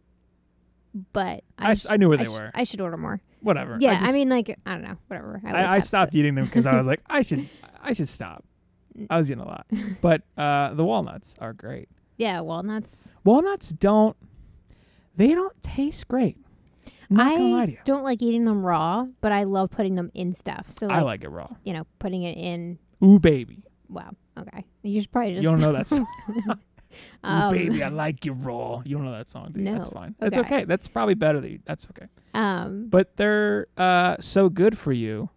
but I, s- sh- I knew where I they sh- were. I should order more. Whatever. Yeah, I, just- mean, like I don't know, whatever. I, I, I stopped stuff. eating them because I was [LAUGHS] like, I should, I should stop. I was eating a lot, but uh, the walnuts are great. Yeah, walnuts. Walnuts don't, they don't taste great. I'm not gonna lie I don't like eating them raw, but I love putting them in stuff. So like, I like it raw. you know, putting it in. Ooh baby, Wow. Okay. You should probably just. you don't know [LAUGHS] that song. [LAUGHS] um, Ooh baby, I like you raw. You don't know that song, do you? That's No. fine. That's Okay. That's probably better. Than you. That's okay. Um. But they're uh, so good for you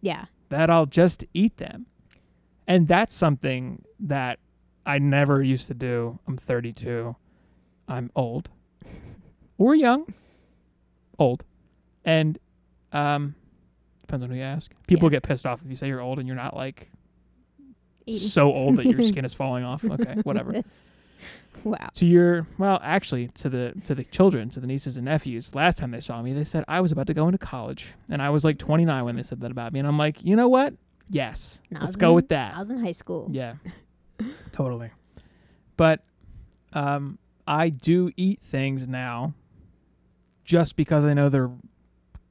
Yeah. that I'll just eat them. And that's something that I never used to do. I'm 32. I'm old [LAUGHS] or young. Old. And um depends on who you ask. People get pissed off if you say you're old and you're not like Eating. so old that your skin [LAUGHS] is falling off. Okay, whatever. [LAUGHS] It's- Wow. to your well, actually to the to the children, to the nieces and nephews. Last time they saw me, they said I was about to go into college, and I was like 29 when they said that about me, and I'm like, you know what? Yes, No, let's go in- with that. I was in high school. Yeah, totally. But um, I do eat things now just because I know they're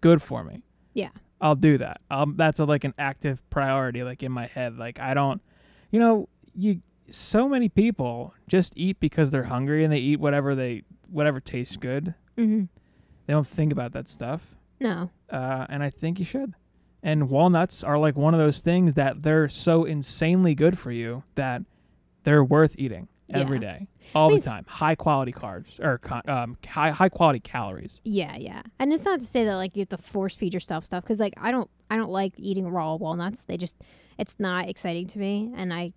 good for me. Yeah. I'll do that. Um, that's a, like an active priority, like in my head. Like I don't, you know, you so many people just eat because they're hungry and they eat whatever they whatever tastes good. hmm They don't think about that stuff. No. Uh, and I think you should. And walnuts are like one of those things that they're so insanely good for you that they're worth eating every Yeah. day, all mean, the time. High quality carbs or um, high high quality calories. Yeah, yeah. And it's not to say that like you have to force feed yourself stuff because like I don't I don't like eating raw walnuts. They just it's not exciting to me, and I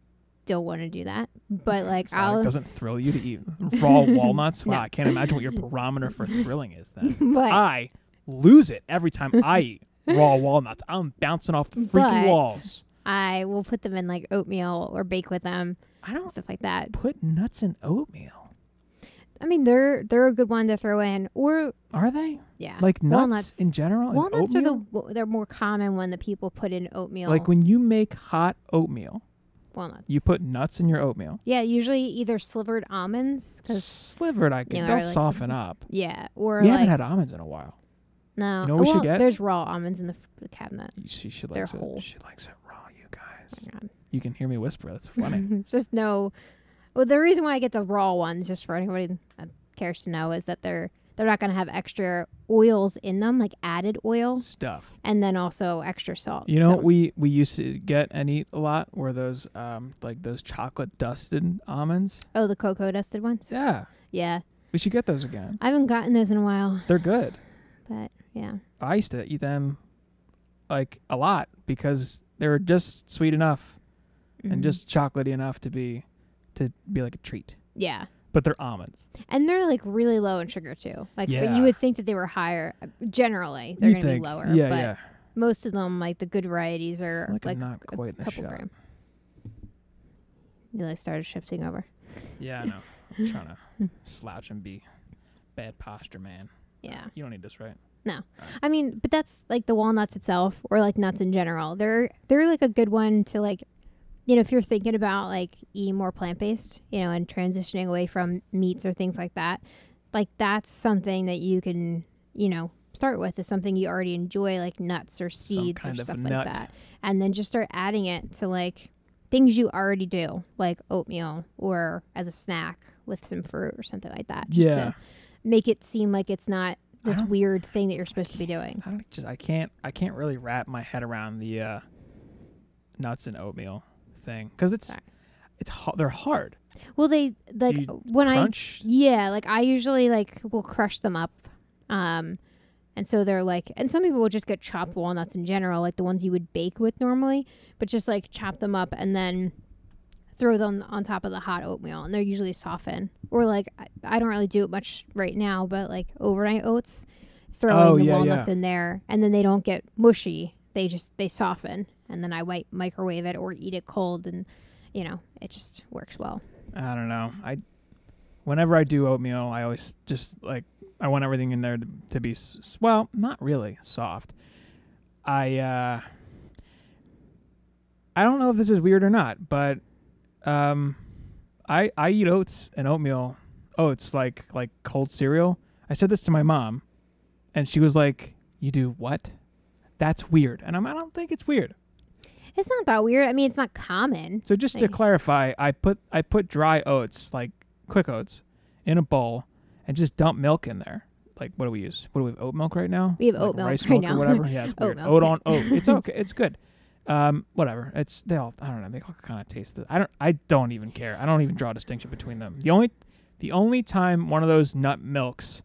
don't want to do that. But like So I'll doesn't thrill you to eat [LAUGHS] raw walnuts. Wow, No. I can't imagine what your barometer for [LAUGHS] thrilling is then. [LAUGHS] but I lose it every time I eat raw walnuts. I'm bouncing off the freaking But- walls. I will put them in like oatmeal or bake with them I don't stuff like that. put nuts in oatmeal. I mean they're they're a good one to throw in or Are they? yeah Like nuts Walnuts. in general? in walnuts are the they're more common when the people put in oatmeal Like when you make hot oatmeal, walnuts you put nuts in your oatmeal. yeah usually either slivered almonds because Slivered, I can. you know, they'll like soften some- up. yeah or We like haven't had almonds in a while. no You know what we should get? there's raw almonds in the, the cabinet She, she They're likes it. whole. She likes it raw. You guys, Oh my God. You can hear me whisper. That's funny. [LAUGHS] it's just no. Well, the reason why I get the raw ones, just for anybody that cares to know, is that they're they're not going to have extra oils in them, like added oil, Stuff. and then also extra salt. You know So- what we we used to get and eat a lot were those um like those chocolate dusted almonds. oh, the cocoa dusted ones. Yeah, Yeah, we should get those again. I haven't gotten those in a while, They're good. but yeah, I used to eat them like a lot because they were just sweet enough Mhm. and just chocolatey enough to be to be like a treat. yeah, But they're almonds. and they're like really low in sugar too. Like but Yeah. you would think that they were higher. Generally, they're going to be lower. Yeah, but yeah. most of them, like the good varieties, are like, like not a quite the couple shot. gram. You like started shifting over. Yeah, I know. [LAUGHS] I'm trying to slouch and be bad posture, man. Yeah. You don't need this, right? No. I mean, but that's like the walnuts itself or like nuts in general. They're they're like a good one to like you know, if you're thinking about like eating more plant based, you know, and transitioning away from meats or things like that, like that's something that you can, you know, start with is something you already enjoy, like nuts or seeds or stuff nut. like that. And then just start adding it to like things you already do, like oatmeal or as a snack with some fruit or something like that. Just Yeah. to make it seem like it's not this weird thing that you're supposed to be doing. I don't just I can't I can't really wrap my head around the uh, nuts and oatmeal thing because it's Sorry. it's ha- they're hard. Well, they like You when I yeah, like I usually like will crush them up, um, and so they're like, and some people will just get chopped walnuts in general, like the ones you would bake with normally, but just like chop them up and then throw them on top of the hot oatmeal, and they're usually softened. Or like I, I don't really do it much right now, but like overnight oats, throwing Oh, the yeah, walnuts yeah. in there, and then they don't get mushy. They just they soften, and then I might microwave it or eat it cold, and you know it just works well. I don't know. I whenever I do oatmeal, I always just like I want everything in there to, to be well, not really soft. I uh I don't know if this is weird or not, but um I I eat oats and oatmeal oats like like cold cereal. I said this to my mom and she was like, "You do what?" That's weird. And I'm I don't think it's weird. It's not that weird. I mean, it's not common. So just to clarify, I put I put dry oats, like quick oats, in a bowl and just dump milk in there. Like what do we use? What do we have? Oat milk right now? We have Like oat milk rice right milk now. or whatever. [LAUGHS] Yeah, it's weird. milk, Oat on oat. It's [LAUGHS] okay. it's good. Um, whatever. It's they all. I don't know. They all kind of taste. The, I don't. I don't even care. I don't even draw a distinction between them. The only, the only time one of those nut milks,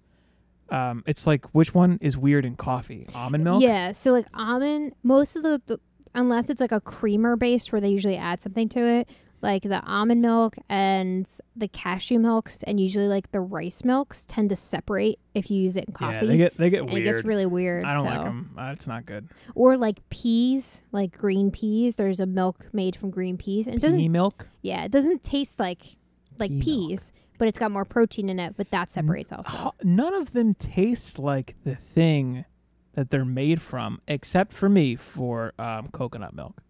um, it's like which one is weird in coffee? Almond milk. Yeah. So like almond, most of the, the unless it's like a creamer based where they usually add something to it, like the almond milk and the cashew milks and usually like the rice milks tend to separate if you use it in coffee. Yeah, they get they get and weird. it gets really weird. I don't so. like them. Uh, it's not good. Or like peas, like green peas. There's a milk made from green peas, and it doesn't. Pea milk. Yeah, it doesn't taste like like Pea milk. peas, but it's got more protein in it. But that separates also. None of them taste like the thing that they're made from, except for me for um, coconut milk.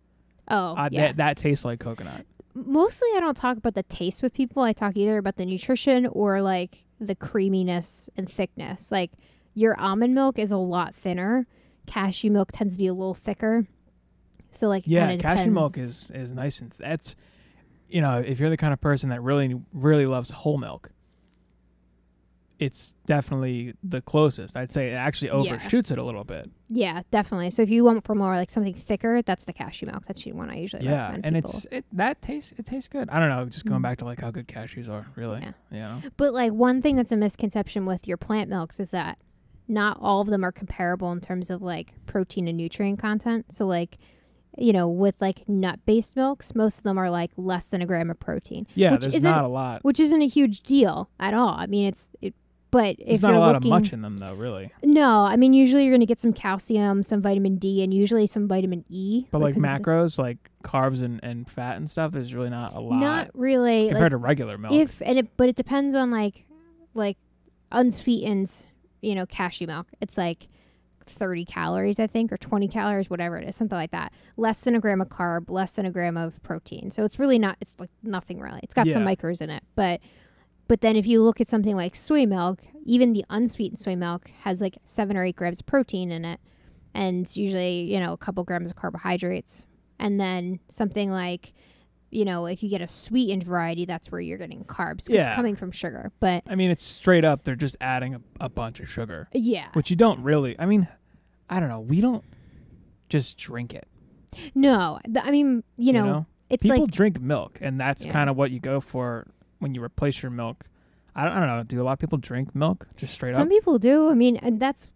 Oh, Uh, yeah. that, that tastes like coconut. Mostly, I don't talk about the taste with people. I talk either about the nutrition or like the creaminess and thickness. Like your almond milk is a lot thinner. Cashew milk tends to be a little thicker. So like, Yeah, cashew milk is is nice and that's you know if you're the kind of person that really really loves whole milk, it's definitely the closest. I'd say it actually Yeah. overshoots it a little bit. yeah, definitely. So if you want for more like something thicker, that's the cashew milk. That's the one I usually yeah, and people. it's it that tastes it tastes good. I don't know, just going Mm. back to like how good cashews are, really. Yeah. You know. But like one thing that's a misconception with your plant milks is that not all of them are comparable in terms of like protein and nutrient content. So like you know, with like nut based milks, most of them are like less than a gram of protein, Yeah, Which there's isn't- not a lot. which isn't a huge deal at all. I mean, it's it, but There's if not you're a lot looking, of much in them though, really. no, I mean usually you're going to get some calcium, some vitamin D, and usually some vitamin E. But like because of the- macros, like carbs and, and fat and stuff, there's really not a lot not really. compared Like, to regular milk. if and it, but it depends on like like unsweetened you know cashew milk it's like 30 calories i think or 20 calories whatever it is something like that less than a gram of carb less than a gram of protein so it's really not it's like nothing really it's got some Yeah. micros in it but but then if you look at something like soy milk even the unsweetened soy milk has like seven or eight grams of protein in it and usually you know a couple grams of carbohydrates and then something like you know if you get a sweetened variety that's where you're getting carbs Yeah. it's coming from sugar but I mean, it's straight up. They're just adding a, a bunch of sugar, yeah which you don't really. I mean, I don't know. We don't just drink it. no th- i mean you You know, know, it's people like drink milk, and that's Yeah. kind of what you go for when you replace your milk. I don't, I don't know. Do a lot of people drink milk just straight some up? Some people do i mean and that's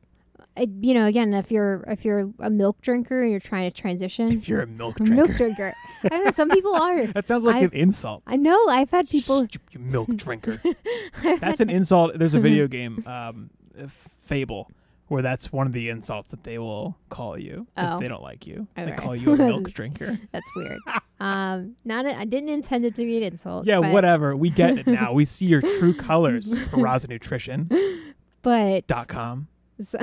uh, you know again if you're if you're a milk drinker and you're trying to transition If you're a milk [LAUGHS] drinker, milk drinker i don't know some people are [LAUGHS] that sounds like I've- an insult. i know i've had people Stupid milk [LAUGHS] drinker. That's an insult. There's a video game, um, Fable, where that's one of the insults that they will call you Oh. if they don't like you. They Okay. call you a [LAUGHS] milk drinker. [LAUGHS] that's weird [LAUGHS] um not i didn't intend it to be an insult Yeah, whatever. We get it now. We see your true colors. Raza Nutrition. but dot so,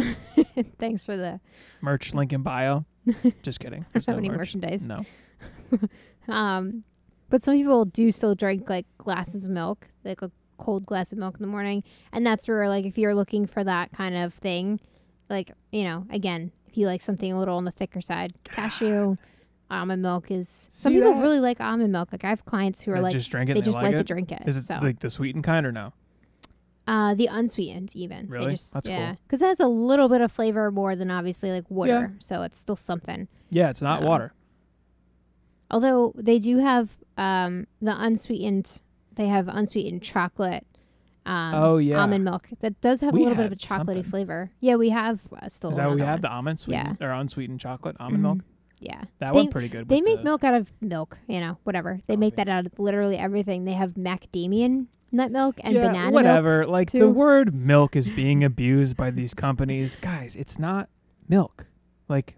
thanks for the Merch link in bio. Just kidding. I There's don't have no any merch. merchandise. No. Um, but some people do still drink like glasses of milk, like a cold glass of milk in the morning, and that's where like if you're looking for that kind of thing, like you know, again, if you like something a little on the thicker side, cashew, almond milk is. Some See people that? really like almond milk. Like I have clients who are They like just drink it. they and just like, like to it. drink it. Is it so like the sweetened kind or no? uh, the unsweetened even. They Really? just, That's cool. yeah, because it has a little bit of flavor more than obviously like water, so it's still something. Yeah, it's not Um, water. Although they do have um, the unsweetened, they have unsweetened chocolate. Um, Oh, yeah. almond milk that does have We a little bit of a chocolatey something. flavor. Yeah, we have uh, still. Is that what we have? one. The almond sweetened or unsweetened chocolate almond milk? Mhm. Yeah, That They- one's pretty good. they make the- milk out of milk. You know, whatever. They make that out of literally everything. They have macadamian nut milk and yeah, banana milk. whatever. Like the word milk is [LAUGHS] being abused by these companies. Guys, it's not milk. Like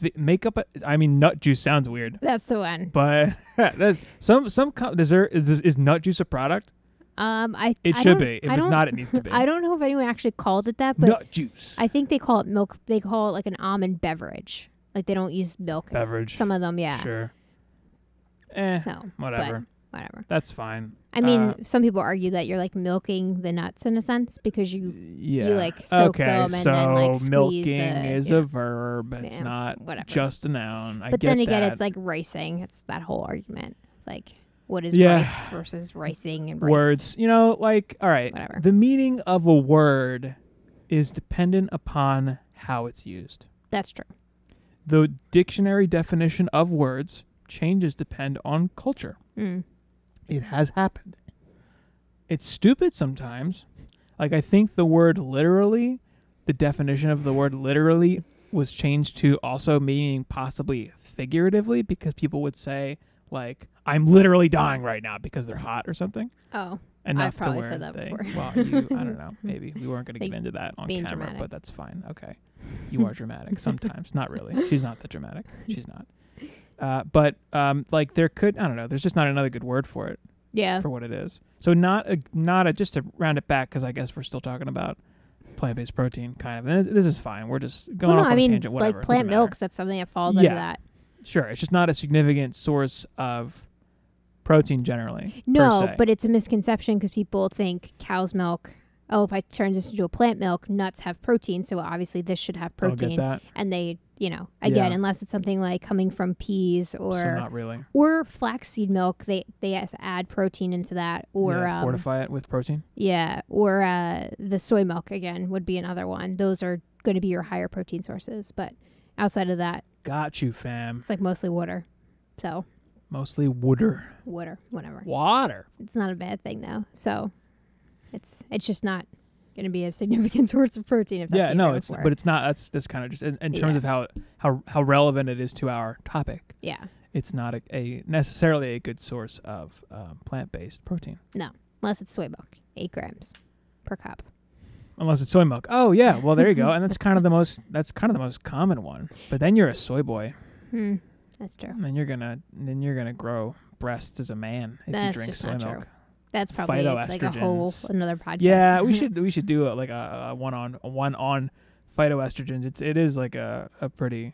th- make up. A, I mean, nut juice sounds weird, That's the one. but [LAUGHS] there's some some. Is there is is nut juice a product? Um, I It I should be. If it's don't- it needs to [LAUGHS] be. I don't know if anyone actually called it that, but nut juice I think they call it milk. They call it like an almond beverage. Like they don't use milk. beverage. Some of them, yeah. Sure. Eh, So whatever. whatever. That's fine. I mean, Uh, some people argue that you're like milking the nuts in a sense because you Yeah. like, soak okay, them and so then, like, squeeze milking the- is yeah. a verb. It's Yeah, not whatever. just a noun. I but then again, that. it's like racing. It's that whole argument. Like, what is Yeah. rice versus racing and words. You know, like all right, Whatever. the meaning of a word is dependent upon how it's used. That's true. The dictionary definition of words changes depend on culture. Mm. It has happened. It's stupid sometimes. Like I think the word literally, the definition of the word literally was changed to also meaning possibly figuratively because people would say like I'm literally dying right now because they're hot or something. Oh, enough probably to where said that they, before. well, you, [LAUGHS] I don't know. Maybe we weren't going to get into that on camera, dramatic. but that's fine. Okay, [LAUGHS] you are dramatic sometimes. Not really. She's not that dramatic. She's not. [LAUGHS] Uh, but um, like there could I don't know. There's just not another good word for it. Yeah. for what it is. So not a not a just to round it back because I guess we're still talking about plant based protein kind of. And this, this is fine. We're just going Well, no, off I on mean, a tangent. Whatever. like plant milks, that's something that falls Yeah. under that. Sure, it's just not a significant source of protein generally. No, but it's a misconception because people think cow's milk. Oh, if I turn this into a plant milk, nuts have protein, so obviously this should have protein. that. And they, you know, again, Yeah. unless it's something like coming from peas so or not really. or flaxseed milk, they they add protein into that. Or yeah, um, fortify it with protein. yeah, or uh, the soy milk again would be another one. Those are going to be your higher protein sources, but outside of that, Got you, fam. it's like mostly water. So Mostly water. water, whatever. Water. It's not a bad thing though. So it's it's just not going to be a significant [LAUGHS] source of protein if that's yeah, no, it's going but it's not. That's that's kind of just in, in terms Yeah. of how how how relevant it is to our topic. yeah, It's not a, a necessarily a good source of um, plant based protein no unless it's soy milk, eight grams per cup. unless it's soy milk. Oh yeah, well there you go, and that's [LAUGHS] kind of the most that's kind of the most common one. But then you're a soy boy, Hmm, that's true. and then you're gonna then you're gonna grow breasts as a man if That's you drink just soy not milk. true. That's probably like a whole another podcast. Yeah, we [LAUGHS] should we should do a, like a, a one on a one on phytoestrogens. It's it is like a, a pretty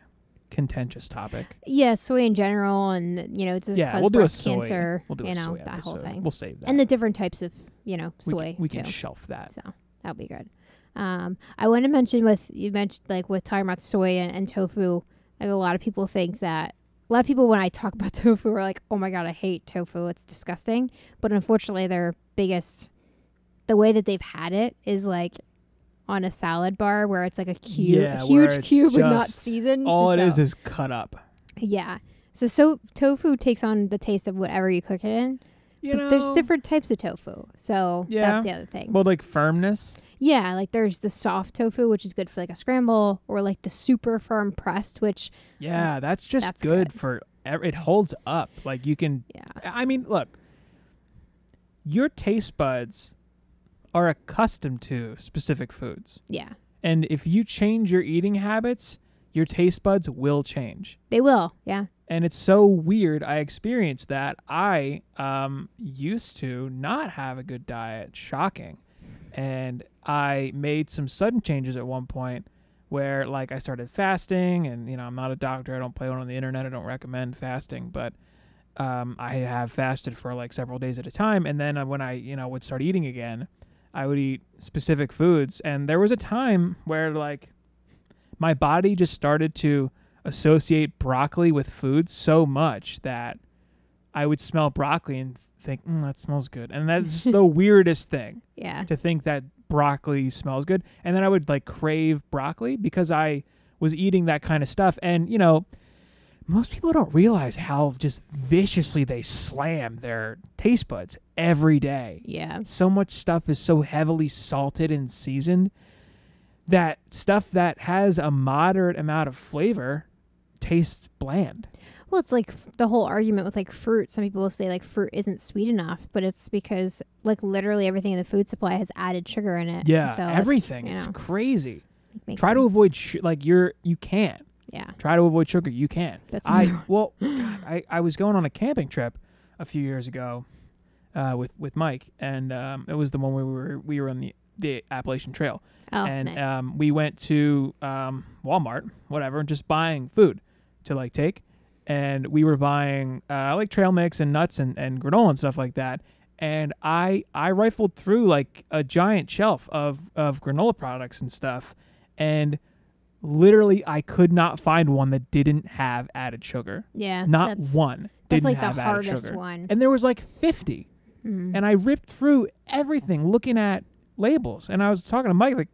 contentious topic. yeah, soy in general, and you know, it's yeah, we'll do a soy. cancer. we'll do you a know soy that whole episode. thing, We'll save that. and the different types of you know we, soy can, we can shelf that. So that would be good. Um, I want to mention with you mentioned like with talking about soy and, and tofu, like a lot of people think that a lot of people when I talk [LAUGHS] about tofu are like, oh my god, I hate tofu, it's disgusting. But unfortunately, their biggest, the way that they've had it is like on a salad bar where it's like a cube, Yeah, a huge cube but not seasoned. All it so, is is cut up. yeah. So so tofu takes on the taste of whatever you cook it in. You but know, there's different types of tofu, so Yeah. that's the other thing. Well, like firmness. Yeah, like there's the soft tofu, which is good for like a scramble, or like the super firm pressed, which Yeah, that's just That's good, good. for. ev- It holds up. Like you can. yeah, I mean, look. Your taste buds are accustomed to specific foods, yeah, and if you change your eating habits, your taste buds will change. they will. Yeah, and it's so weird i experienced that i um used to not have a good diet shocking and i made some sudden changes at one point where like i started fasting and you know i'm not a doctor i don't play one on the internet i don't recommend fasting but um, i have fasted for like several days at a time. And then uh, when i you know would start eating again i would eat specific foods. And there was a time where like my body just started to associate broccoli with food so much that I would smell broccoli and think, mm, that smells good. And that's just the [LAUGHS] weirdest thing yeah, to think that broccoli smells good. And then I would like crave broccoli because I was eating that kind of stuff. And, you know, most people don't realize how just viciously they slam their taste buds every day yeah, so much stuff is so heavily salted and seasoned that stuff that has a moderate amount of flavor tastes bland. Well, it's like the whole argument with like fruit. Some people will say like fruit isn't sweet enough, but it's because like literally everything in the food supply has added sugar in it. Yeah, so it's, everything you is know, crazy. Try to avoid sh- like you're you can't. yeah. try to avoid sugar. You can. That's I well, God, [GASPS] I I was going on a camping trip a few years ago uh, with with Mike, and um, it was the one where we were we were on the the Appalachian Trail. Oh, and nice. um, we went to um, Walmart, whatever, just buying food to like take, and we were buying uh, like trail mix and nuts and, and granola and stuff like that. And I I rifled through like a giant shelf of of granola products and stuff, and literally I could not find one that didn't have added sugar. yeah, Not that's, one That's didn't like have the hardest sugar, one. and there was like fifty Mm. and I ripped through everything looking at labels. And I was talking to Mike like,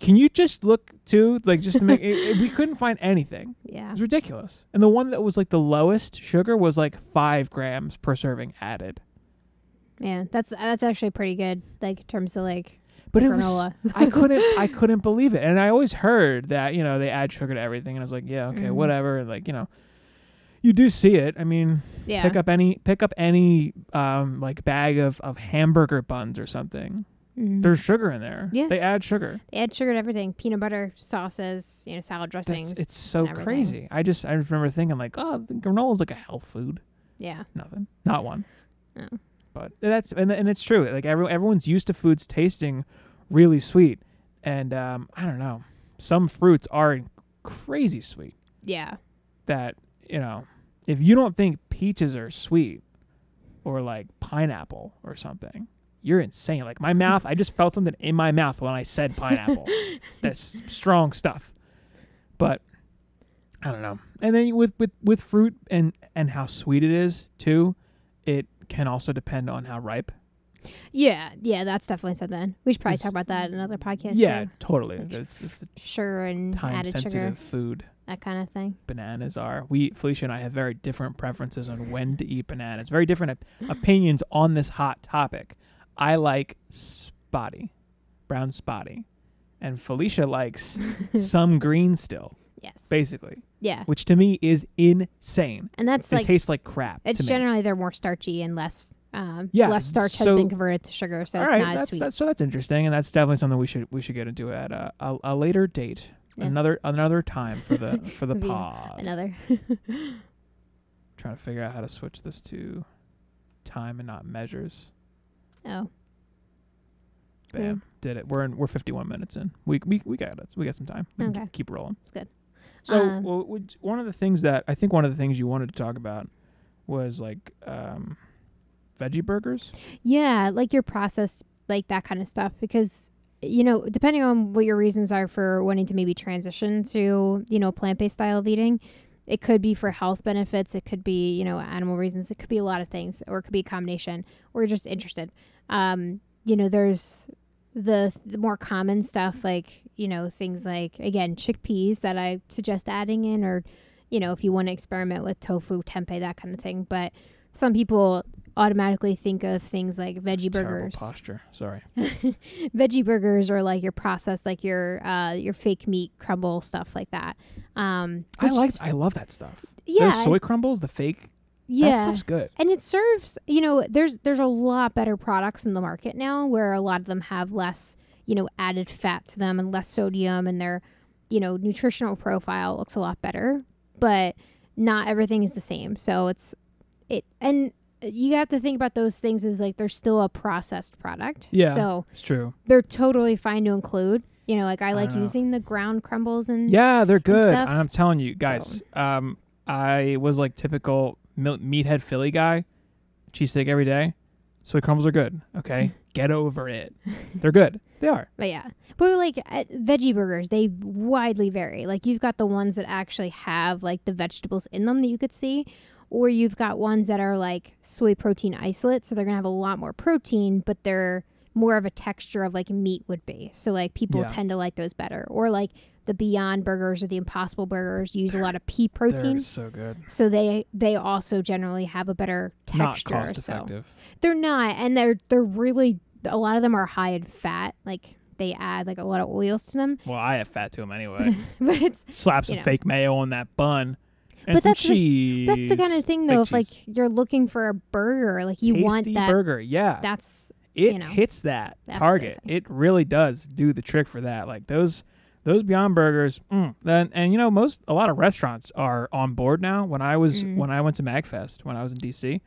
"Can you just look too like just to make?" [LAUGHS] it, it- we couldn't find anything. It yeah, was ridiculous. And the one that was like the lowest sugar was like five grams per serving added. yeah. That's that's actually pretty good. Like in terms of like But it was granola. I couldn't [LAUGHS] I couldn't believe it. And I always heard that you know they add sugar to everything, and I was like, yeah, okay, Mhm. whatever. Like you know. You do see it. I mean, yeah. pick up any pick up any um like bag of, of hamburger buns or something. Mhm. There's sugar in there. Yeah. They add sugar. They add sugar to everything: peanut butter, sauces, you know, salad dressings. That's, it's so crazy. I just I remember thinking like, oh, granola's like a health food. Yeah, Nothing. Not one. No. But that's and and it's true. Like every, everyone's used to foods tasting really sweet, and um, I don't know. Some fruits are crazy sweet. Yeah. That you know, if you don't think peaches are sweet, or like pineapple or something, you're insane. Like my mouth, I just felt something in my mouth when I said pineapple. [LAUGHS] That's strong stuff. But I don't know. And then with with with fruit and and how sweet it is too, it can also depend on how ripe. Yeah, yeah, that's definitely something. We should probably talk about that in another podcast. yeah, too. totally. Like It's, it's sugar and time added sugar, sensitive food. that kind of thing. Bananas are. We Felicia and I have very different preferences on when to eat bananas. Very different op- opinions on this hot topic. I like spotty, brown spotty, and Felicia likes [LAUGHS] some green still, Yes. basically, Yeah, which to me is insane. and that's It like tastes like crap. it's to me. generally they're more starchy and less. Um, Yeah, less starch has been converted to sugar, so it's right, not as that's, sweet. that's so that's interesting, and that's definitely something we should we should get into at a, a, a later date, Yeah. another another time for the [LAUGHS] for the pod. Another. [LAUGHS] Trying to figure out how to switch this to time and not measures. Oh, Bam, Yeah. did it. We're in, we're 51 minutes in. We we we got it. We got some time. We can Okay. keep rolling. It's good. So Um, well, would, one of the things that I think one of the things you wanted to talk about was like um, veggie burgers. yeah, like your process, like that kind of stuff, because you know, depending on what your reasons are for wanting to maybe transition to you know plant based style of eating. It could be for health benefits. It could be, you know, animal reasons. It could be a lot of things, or it could be a combination, or you're just interested. Um, you know, there's the, the more common stuff like you know things like again chickpeas that I suggest adding in, or you know if you want to experiment with tofu, tempeh, that kind of thing. But some people automatically think of things like veggie Terrible burgers, posture. Sorry. [LAUGHS] veggie burgers, or like your processed like your uh, your fake meat crumble stuff like that. Um, I like. I love that stuff. yeah, Those soy crumbles, the fake. That yeah. stuff's good. and it serves you know there's there's a lot better products in the market now where a lot of them have less you know added fat to them and less sodium and their you know nutritional profile looks a lot better but not everything is the same so it's it and you have to think about those things as like they're still a processed product Yeah. so It's true. they're totally fine to include you know like i I like using the ground crumbles and Yeah, they're good. I'm telling you guys. Um, I was like typical meathead Philly guy, cheesesteak every day. Soy crumbles are good. Okay, [LAUGHS] get over it. They're good. They are. But yeah, but like uh, veggie burgers, they widely vary. Like you've got the ones that actually have like the vegetables in them that you could see, or you've got ones that are like soy protein isolate, so they're gonna have a lot more protein, but they're more of a texture of like meat would be. So like people Yeah. tend to like those better, or like the Beyond Burgers or the Impossible Burgers use a lot of pea [LAUGHS] They're protein, so good. so they they also generally have a better texture. Not cost so effective. they're not, and they're they're really a lot of them are high in fat. Like they add like a lot of oils to them, Well, I have fat to them anyway. [LAUGHS] but it's Slap some You know. fake mayo on that bun and But some that's the- that's the kind of thing Fake though. If like you're looking for a burger, like you want that. burger. Yeah, That's it you know, hits that target. It really does do the trick for that. Like those those Beyond Burgers, mm, and, and you know most a lot of restaurants are on board now. When I was Mm. when I went to Magfest when I was in DC,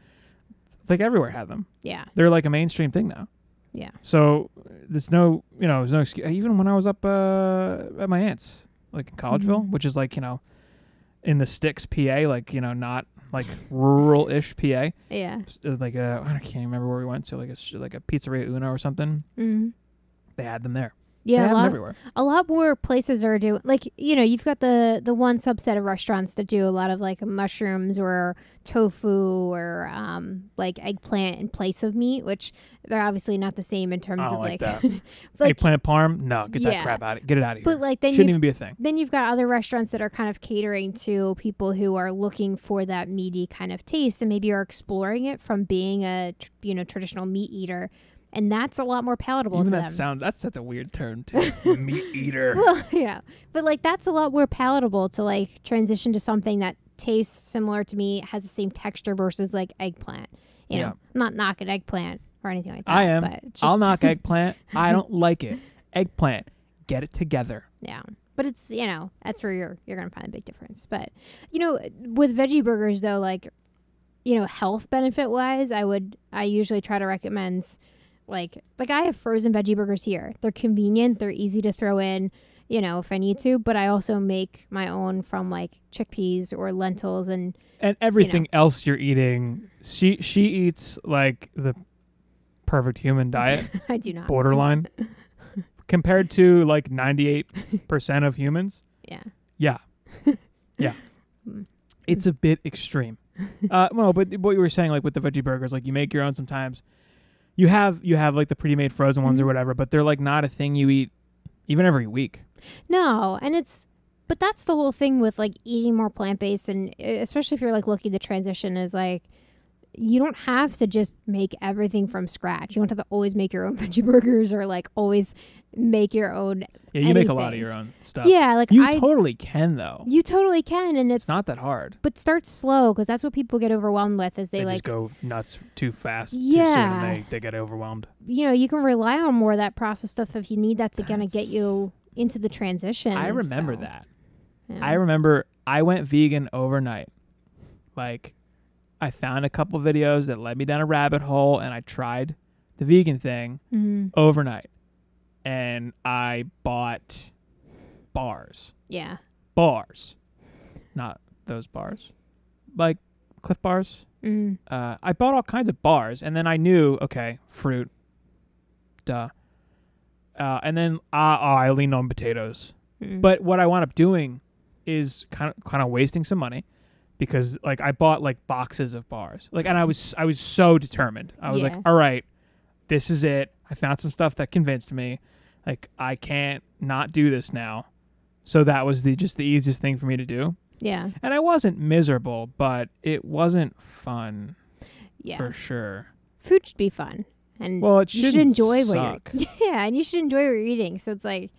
like everywhere had them. yeah, They're like a mainstream thing now. Yeah. So there's no you know there's no excuse. Even when I was up uh, at my aunt's like in Collegeville, Mhm. which is like you know in the sticks, PA, like you know not like rural-ish PA yeah. uh, like a I can't remember where we went to like a like a pizzeria Uno or something. Mm. They had them there. They Yeah, had a lot, everywhere. a lot more places are doing like you know you've got the the one subset of restaurants that do a lot of like mushrooms or tofu or um like eggplant in place of meat, which they're obviously not the same in terms of like like, like [LAUGHS] Eggplant parm? No, get that crap out. of Get it out of here. but like then Shouldn't even be a thing. then you've got other restaurants that are kind of catering to people who are looking for that meaty kind of taste and maybe are exploring it from being a you know traditional meat eater and that's a lot more palatable Even to that them sound that's such a weird term too. [LAUGHS] Meat eater. [LAUGHS] well yeah but like that's a lot more palatable to like transition to something that tastes similar to me has the same texture versus like eggplant you know Yeah. I'm not knocking eggplant or anything like that I am. but it's I'll knock [LAUGHS] eggplant. I don't like it. Eggplant. Get it together. Yeah. But it's you know, that's where you're you're gonna find a big difference. But you know, with veggie burgers though, like you know, health benefit wise, I would I usually try to recommend like like I have frozen veggie burgers here. They're convenient, they're easy to throw in, you know, if I need to, but I also make my own from like chickpeas or lentils and And everything else you're eating, she she eats like the perfect human diet, [LAUGHS] I do not borderline, [LAUGHS] compared to like 98% of humans. Yeah. Yeah. [LAUGHS] Yeah. Mm. It's a bit extreme. Uh, well, but what you were saying, like with the veggie burgers, like you make your own sometimes. You have you have like the pre-made frozen ones or Mhm. whatever, but they're like not a thing you eat even every week. No, and it's but that's the whole thing with like eating more plant based and especially if you're like looking to transition is like you don't have to just make everything from scratch. You don't have to always make your own [LAUGHS] veggie burgers or like always make your own. Yeah, you make a lot of your own stuff. Yeah, like you I totally can though. you totally can and it's, It's not that hard. but start slow because that's what people get overwhelmed with is they, They, like just go nuts too fast. Too Yeah. soon and they, they get overwhelmed. you know, you can rely on more of that process stuff if you need that to kind of get you into the transition. I remember so, that. yeah. I remember I went vegan overnight. Like I found a couple videos that led me down a rabbit hole and I tried the vegan thing Mhm. overnight. And I bought bars. Yeah. Bars. Not those bars. Like Clif bars. Mm. Uh, I bought all kinds of bars, and then I knew, okay, fruit, duh. Uh, and then uh, oh, I leaned on potatoes. Mm. But what I wound up doing is kind of kind of wasting some money because like I bought like boxes of bars. Like, and I [LAUGHS] was I was so determined. I was Yeah. like, all right, this is it. I found some stuff that convinced me. Like, I can't not do this now. So that was the just the easiest thing for me to do. yeah. And I wasn't miserable, but it wasn't fun Yeah. for sure. Food should be fun. And Well, it you should enjoy suck. what you're [LAUGHS] Yeah, and you should enjoy what you're eating. So it's like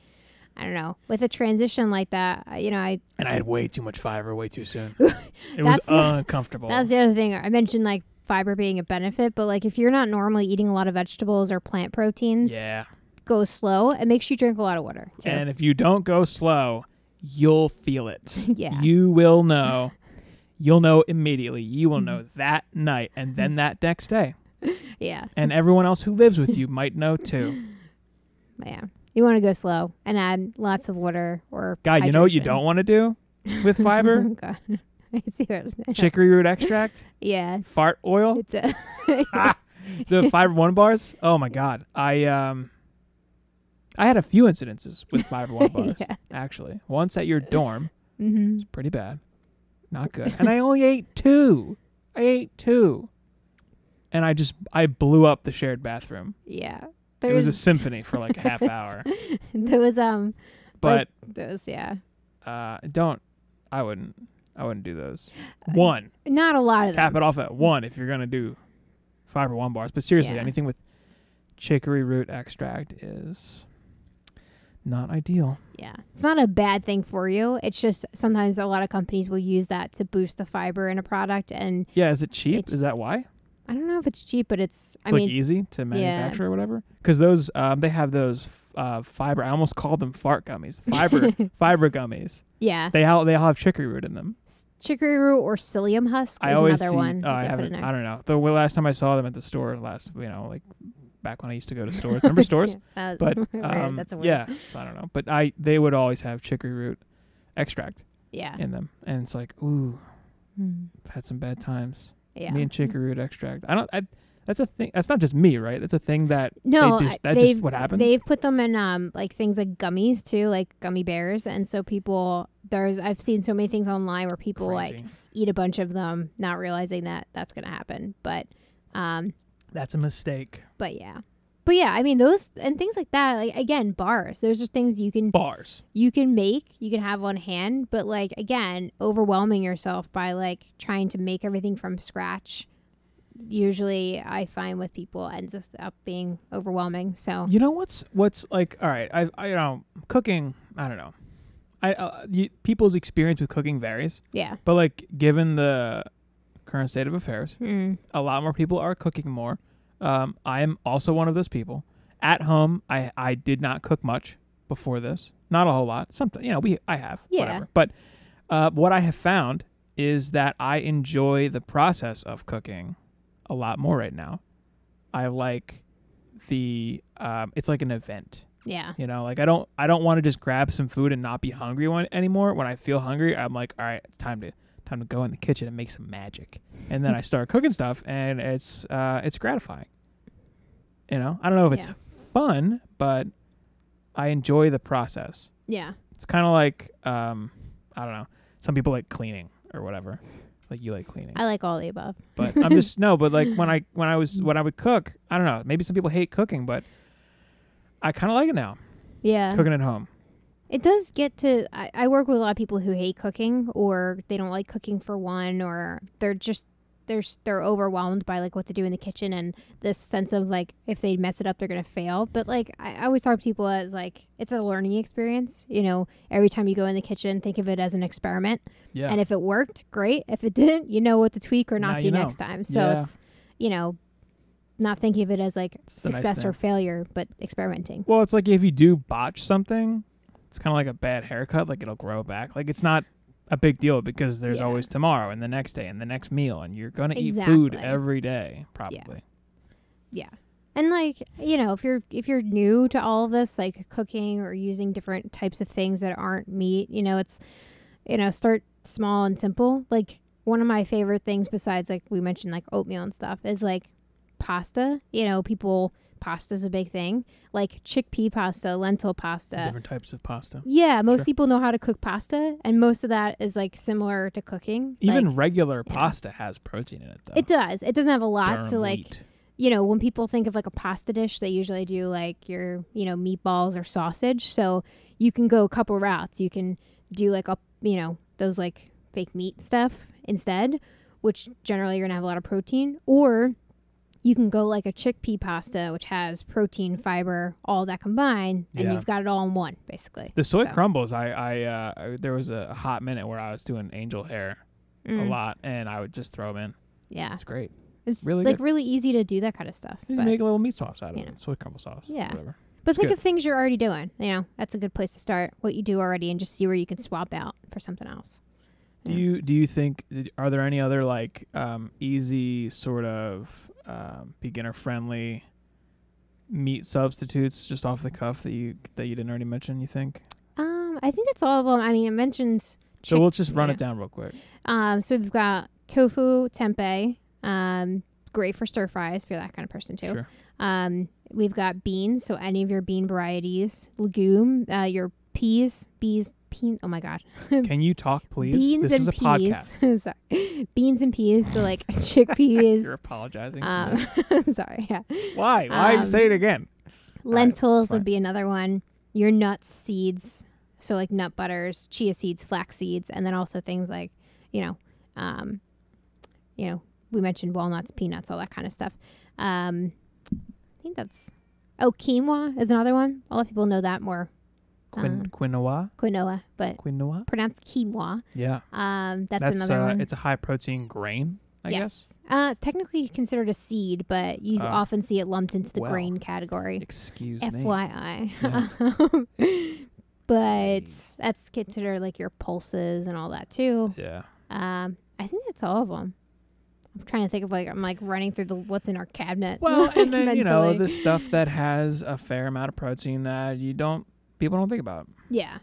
I don't know. With a transition like that, you know, I And I had way too much fiber way too soon. [LAUGHS] It was uncomfortable. that's the other thing. I mentioned like fiber being a benefit, but like if you're not normally eating a lot of vegetables or plant proteins, yeah. go slow It makes you drink a lot of water too. And if you don't go slow, you'll feel it. [LAUGHS] yeah. You will know. [LAUGHS] You'll know immediately. You will Mm-hmm. know that night and then that next day. [LAUGHS] yeah. And everyone else who lives with you might know too. Yeah. You want to go slow and add lots of water or God, you know what you don't want to do with fiber? Oh, God. [LAUGHS] I see what I'm saying. Chicory root extract, [LAUGHS] Yeah. fart oil, It's a [LAUGHS] ah, the fiber one bars. Oh my god. I um I had a few incidences with fiber one bars yeah. actually. Once at your dorm, Mm-hmm. it's pretty bad. Not good. And I only ate two. I ate two. And I just I blew up the shared bathroom. Yeah. it was a symphony for like a half hour. there was um But those yeah. uh don't I wouldn't I wouldn't do those. Uh, One. Not a lot of Cap them. it off at one if you're gonna do fiber one bars. But seriously, Yeah. anything with chicory root extract is not ideal. Yeah. It's not a bad thing for you. It's just sometimes a lot of companies will use that to boost the fiber in a product and Yeah, is it cheap? It's- Is that why? I don't know if it's cheap, but it's I It's like mean easy to manufacture or whatever. Because those um, they have those uh, fiber. I almost called them fart gummies. Fiber [LAUGHS] fiber gummies. yeah. They all they all have chicory root in them. Chicory root or psyllium husk I is always another see. one. oh, I they put in haven't. I don't know. The last time I saw them at the store, last you know, like back when I used to go to stores. [LAUGHS] Remember stores? That's But [LAUGHS] um, That's a weird. yeah. So I don't know. But I they would always have chicory root extract Yeah. in them, and it's like, ooh, Mm. I've had some bad times. Yeah. Me and chicory root extract. I don't. I, that's a thing. That's not just me, right? That's a thing that No, they just, that's just what happens. they've put them in um like things like gummies too, like gummy bears, and so people there's I've seen so many things online where people like eat a bunch of them, not realizing that that's gonna happen. But um, That's a mistake. but yeah, but yeah, I mean those and things like that. Like again, bars. Those are things you can Bars. you can make, you can have on hand, but like again, overwhelming yourself by like trying to make everything from scratch. Usually, I find with people ends up being overwhelming. So You know what's what's like? All right, I I you know cooking. I don't know. I uh, you, people's experience with cooking varies, yeah, but like given the current state of affairs, mm, a lot more people are cooking more. Um, I am also one of those people. At home, I I did not cook much before this. Not a whole lot. Something you know we I have Yeah. whatever. But uh, what I have found is that I enjoy the process of cooking a lot more right now. I like the um, it's like an event. Yeah. You know, like I don't I don't want to just grab some food and not be hungry one anymore. When I feel hungry, I'm like, all right, it's time to time to go in the kitchen and make some magic. And then I start [LAUGHS] cooking stuff, and it's uh, it's gratifying. You know, I don't know if it's Yeah. fun, but I enjoy the process. Yeah. It's kind of like um, I don't know. Some people like cleaning or whatever. Like you like cleaning, I like all the above. but I'm just no. But like when I [LAUGHS] when I was when I would cook, I don't know. Maybe some people hate cooking, but I kind of like it now. Yeah. Cooking at home. It does get to. I, I work with a lot of people who hate cooking, or they don't like cooking for one, or they're just they're they're overwhelmed by like what to do in the kitchen and this sense of like if they mess it up, they're gonna fail. But like I, I always talk to people as like it's a learning experience. You know, every time you go in the kitchen, think of it as an experiment, Yeah. and if it worked, great. If it didn't, you know what to tweak or Now not you do know. next time. So Yeah. it's you know, not thinking of it as like nice success or failure, but experimenting. Well, it's like if you do botch something, it's kind of like a bad haircut. Like it'll grow back. Like it's not a big deal because there's Yeah. always tomorrow and the next day and the next meal, and you're gonna eat food every day probably. Yeah. And like, you know, if you're if you're new to all of this, like cooking or using different types of things that aren't meat, you know, it's you know, start small and simple. Like one of my favorite things besides like we mentioned like oatmeal and stuff is like pasta. You know, people pasta's a big thing. Like chickpea pasta, lentil pasta. Different types of pasta. Yeah, most Sure. people know how to cook pasta and most of that is like similar to cooking. Even Like, regular yeah. pasta has protein in it though. it does. It doesn't have a lot, Darn so like wheat. you know, when people think of like a pasta dish, they usually do like your, you know, meatballs or sausage. So you can go a couple routes. You can do like a, you know, those like fake meat stuff instead, which generally you're going to have a lot of protein. Or you can go like a chickpea pasta, which has protein, fiber, all that combined, and Yeah. you've got it all in one, basically. the soy so. crumbles. I I uh, I- there was a hot minute where I was doing angel hair a Mm, lot, and I would just throw them in. Yeah. It's great. It's really like good. really easy to do that kind of stuff. You But, make a little meat sauce out of you it. Soy crumble sauce. Yeah. Whatever. but think good. of things you're already doing. You know, that's a good place to start what you do already and just see where you can swap out for something else. Do Yeah. you do you think are there any other like um, easy sort of um, beginner friendly meat substitutes just off the cuff that you that you didn't already mention? You think? Um, I think that's all of them. I mean, it mentions. So we'll just run yeah. it down real quick. Um, so we've got tofu tempeh. Um, great for stir fries if you're that kind of person too. Sure. Um, we've got beans, so any of your bean varieties, legume, uh, your peas, bees, Oh my god, [LAUGHS] Can you talk, please? beans this is and a podcast. peas. [LAUGHS] Sorry, beans and peas. So like [LAUGHS] chickpeas. You're apologizing. um, sorry, yeah. Why? Why? um, Say it again. Lentils fine. would be another one. Your nuts, seeds, so like nut butters, chia seeds, flax seeds, and then also things like, you know, um, you know, we mentioned walnuts, peanuts, all that kind of stuff. Um, I think that's oh, quinoa is another one. A lot of people know that more Quin- um, quinoa. quinoa, but Quinoa. pronounced quinoa. Yeah. Um, that's, That's another uh, one. it's a high protein grain. I guess. yes, uh, it's technically considered a seed, but you Oh. often see it lumped into the Well, grain category. Excuse me. FYI. [LAUGHS] but that's considered like your pulses and all that too. Yeah. Um, I think that's all of them. I'm trying to think of like I'm like running through the what's in our cabinet. Well, and [LAUGHS] then you know the stuff that has a fair amount of protein that you don't people don't think about, yeah,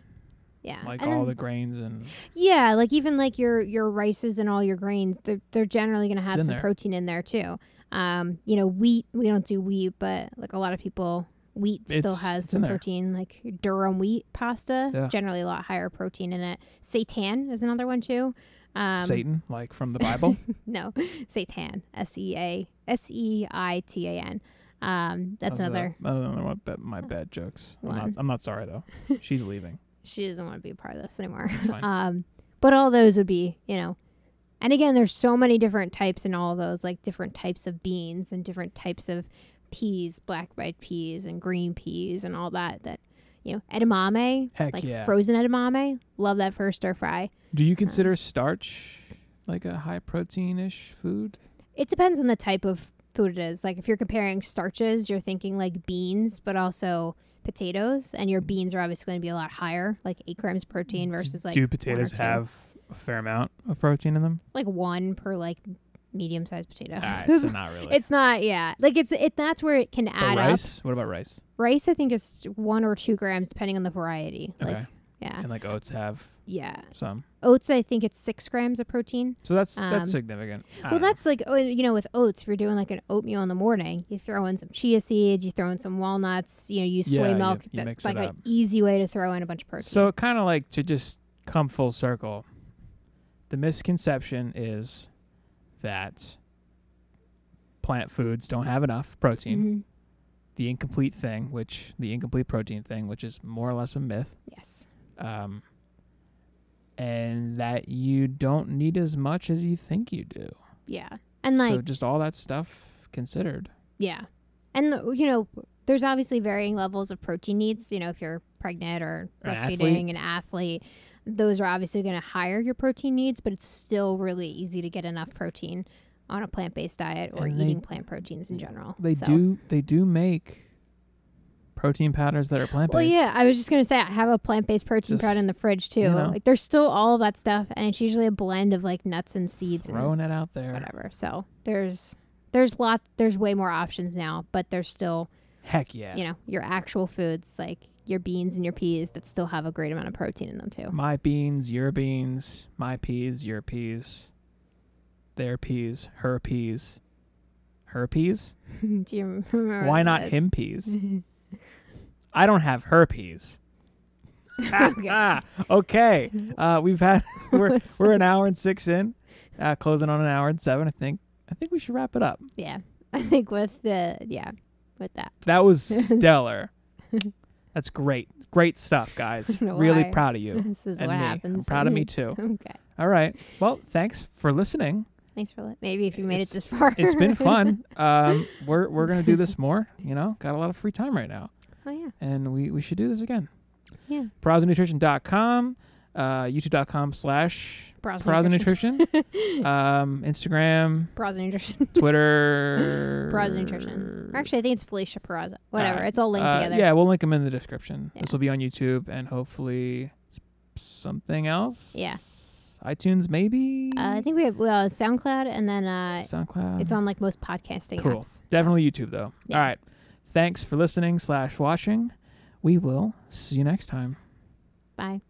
yeah, like And all then- the grains and yeah, like even like your your rices and all your grains, they're they're generally gonna have some there. protein in there too. Um, you know, wheat we don't do wheat, but like a lot of people. Wheat still has it's some protein, like durum wheat pasta, Yeah. generally a lot higher protein in it. Seitan is another one too. Um, Satan, like from the [LAUGHS] Bible. no, Satan. S E A S E I T A N. Um, that's another. I don't know what bad, my [LAUGHS] bad jokes. I'm not, I'm not sorry though. [LAUGHS] She's leaving. She doesn't want to be a part of this anymore. [LAUGHS] Um, but all those would be, you know, and again, there's so many different types in all those, like different types of beans and different types of peas, black eyed peas and green peas and all that. That you know, edamame, Heck like yeah. frozen edamame, love that for a stir fry. Do you consider starch like a high protein ish food? It depends on the type of food it is. Like if you're comparing starches, you're thinking like beans, but also potatoes, and your beans are obviously going to be a lot higher, like eight grams protein mm, versus like Do potatoes have a fair amount of protein in them. like one per like medium sized potato. Right, ah, [LAUGHS] so not really. it's not, yeah. Like it's it. That's where it can But add up. rice. What about rice? Rice, I think is one or two grams depending on the variety. Okay. Like yeah, And like oats have yeah. some. Oats, I think it's six grams of protein. So that's Um, that's significant. I Well, don't know. that's like oh, you know, with oats, if you're doing like an oatmeal in the morning, you throw in some chia seeds, you throw in some walnuts, you know, use Yeah, soy you- milk. you That's mix it like an easy way to throw in a bunch of protein. So kind of like to just come full circle. The misconception is that plant foods don't have enough protein. Mhm. The incomplete thing, which the incomplete protein thing, which is more or less a myth, yes, um, and that you don't need as much as you think you do. yeah, and like so just all that stuff considered. Yeah. And, uh, you know, there's obviously varying levels of protein needs. You know, if you're pregnant or An breastfeeding, athlete. an athlete, those are obviously going to higher your protein needs, but it's still really easy to get enough protein on a plant based diet or And they- eating plant proteins in general. They So- do they do make protein powders that are plant based. Well, yeah, I was just going to say, I have a plant based protein Just, powder in the fridge too. you know. Like, there's still all of that stuff, and it's usually a blend of like nuts and seeds and Throwing it out there. whatever. So there's. There's lot. There's way more options now, but there's still Heck yeah. you know, your actual foods like your beans and your peas that still have a great amount of protein in them too. My beans, your beans, my peas, your peas, their peas, her peas, her peas. [LAUGHS] Do you remember Why not this? him peas? [LAUGHS] I don't have herpes. [LAUGHS] Okay. Ah, [LAUGHS] okay. Uh, we've had [LAUGHS] we're we're an hour and six in, uh, closing on an hour and seven. I think I think we should wrap it up. yeah, I think with the yeah, with that. That was stellar. That's great, great stuff, guys. Really why. proud of you This is what me. happens. I'm proud of me too. Okay, All right. Well, thanks for listening. Thanks for that. Maybe if you made It's- it this far, It's been [LAUGHS] fun. Um, we're we're gonna do this more. You know, got a lot of free time right now, oh yeah, and we we should do this again. yeah. porrazzanutrition.com, uh, YouTube.com slash Browse Porrazza nutrition. [LAUGHS] Um, Instagram, Browse nutrition. [LAUGHS] Twitter. Browse nutrition. Actually, I think it's Felicia Porrazza. Whatever. Alright. It's all linked Uh, together. Yeah, we'll link them in the description. Yeah. This will be on YouTube and hopefully something else. Yeah. iTunes maybe. Uh, I think we have well SoundCloud, and then uh, SoundCloud. it's on like most podcasting Cool. apps. so. Definitely YouTube though. Yeah. All right. Thanks for listening slash watching. We will see you next time. Bye.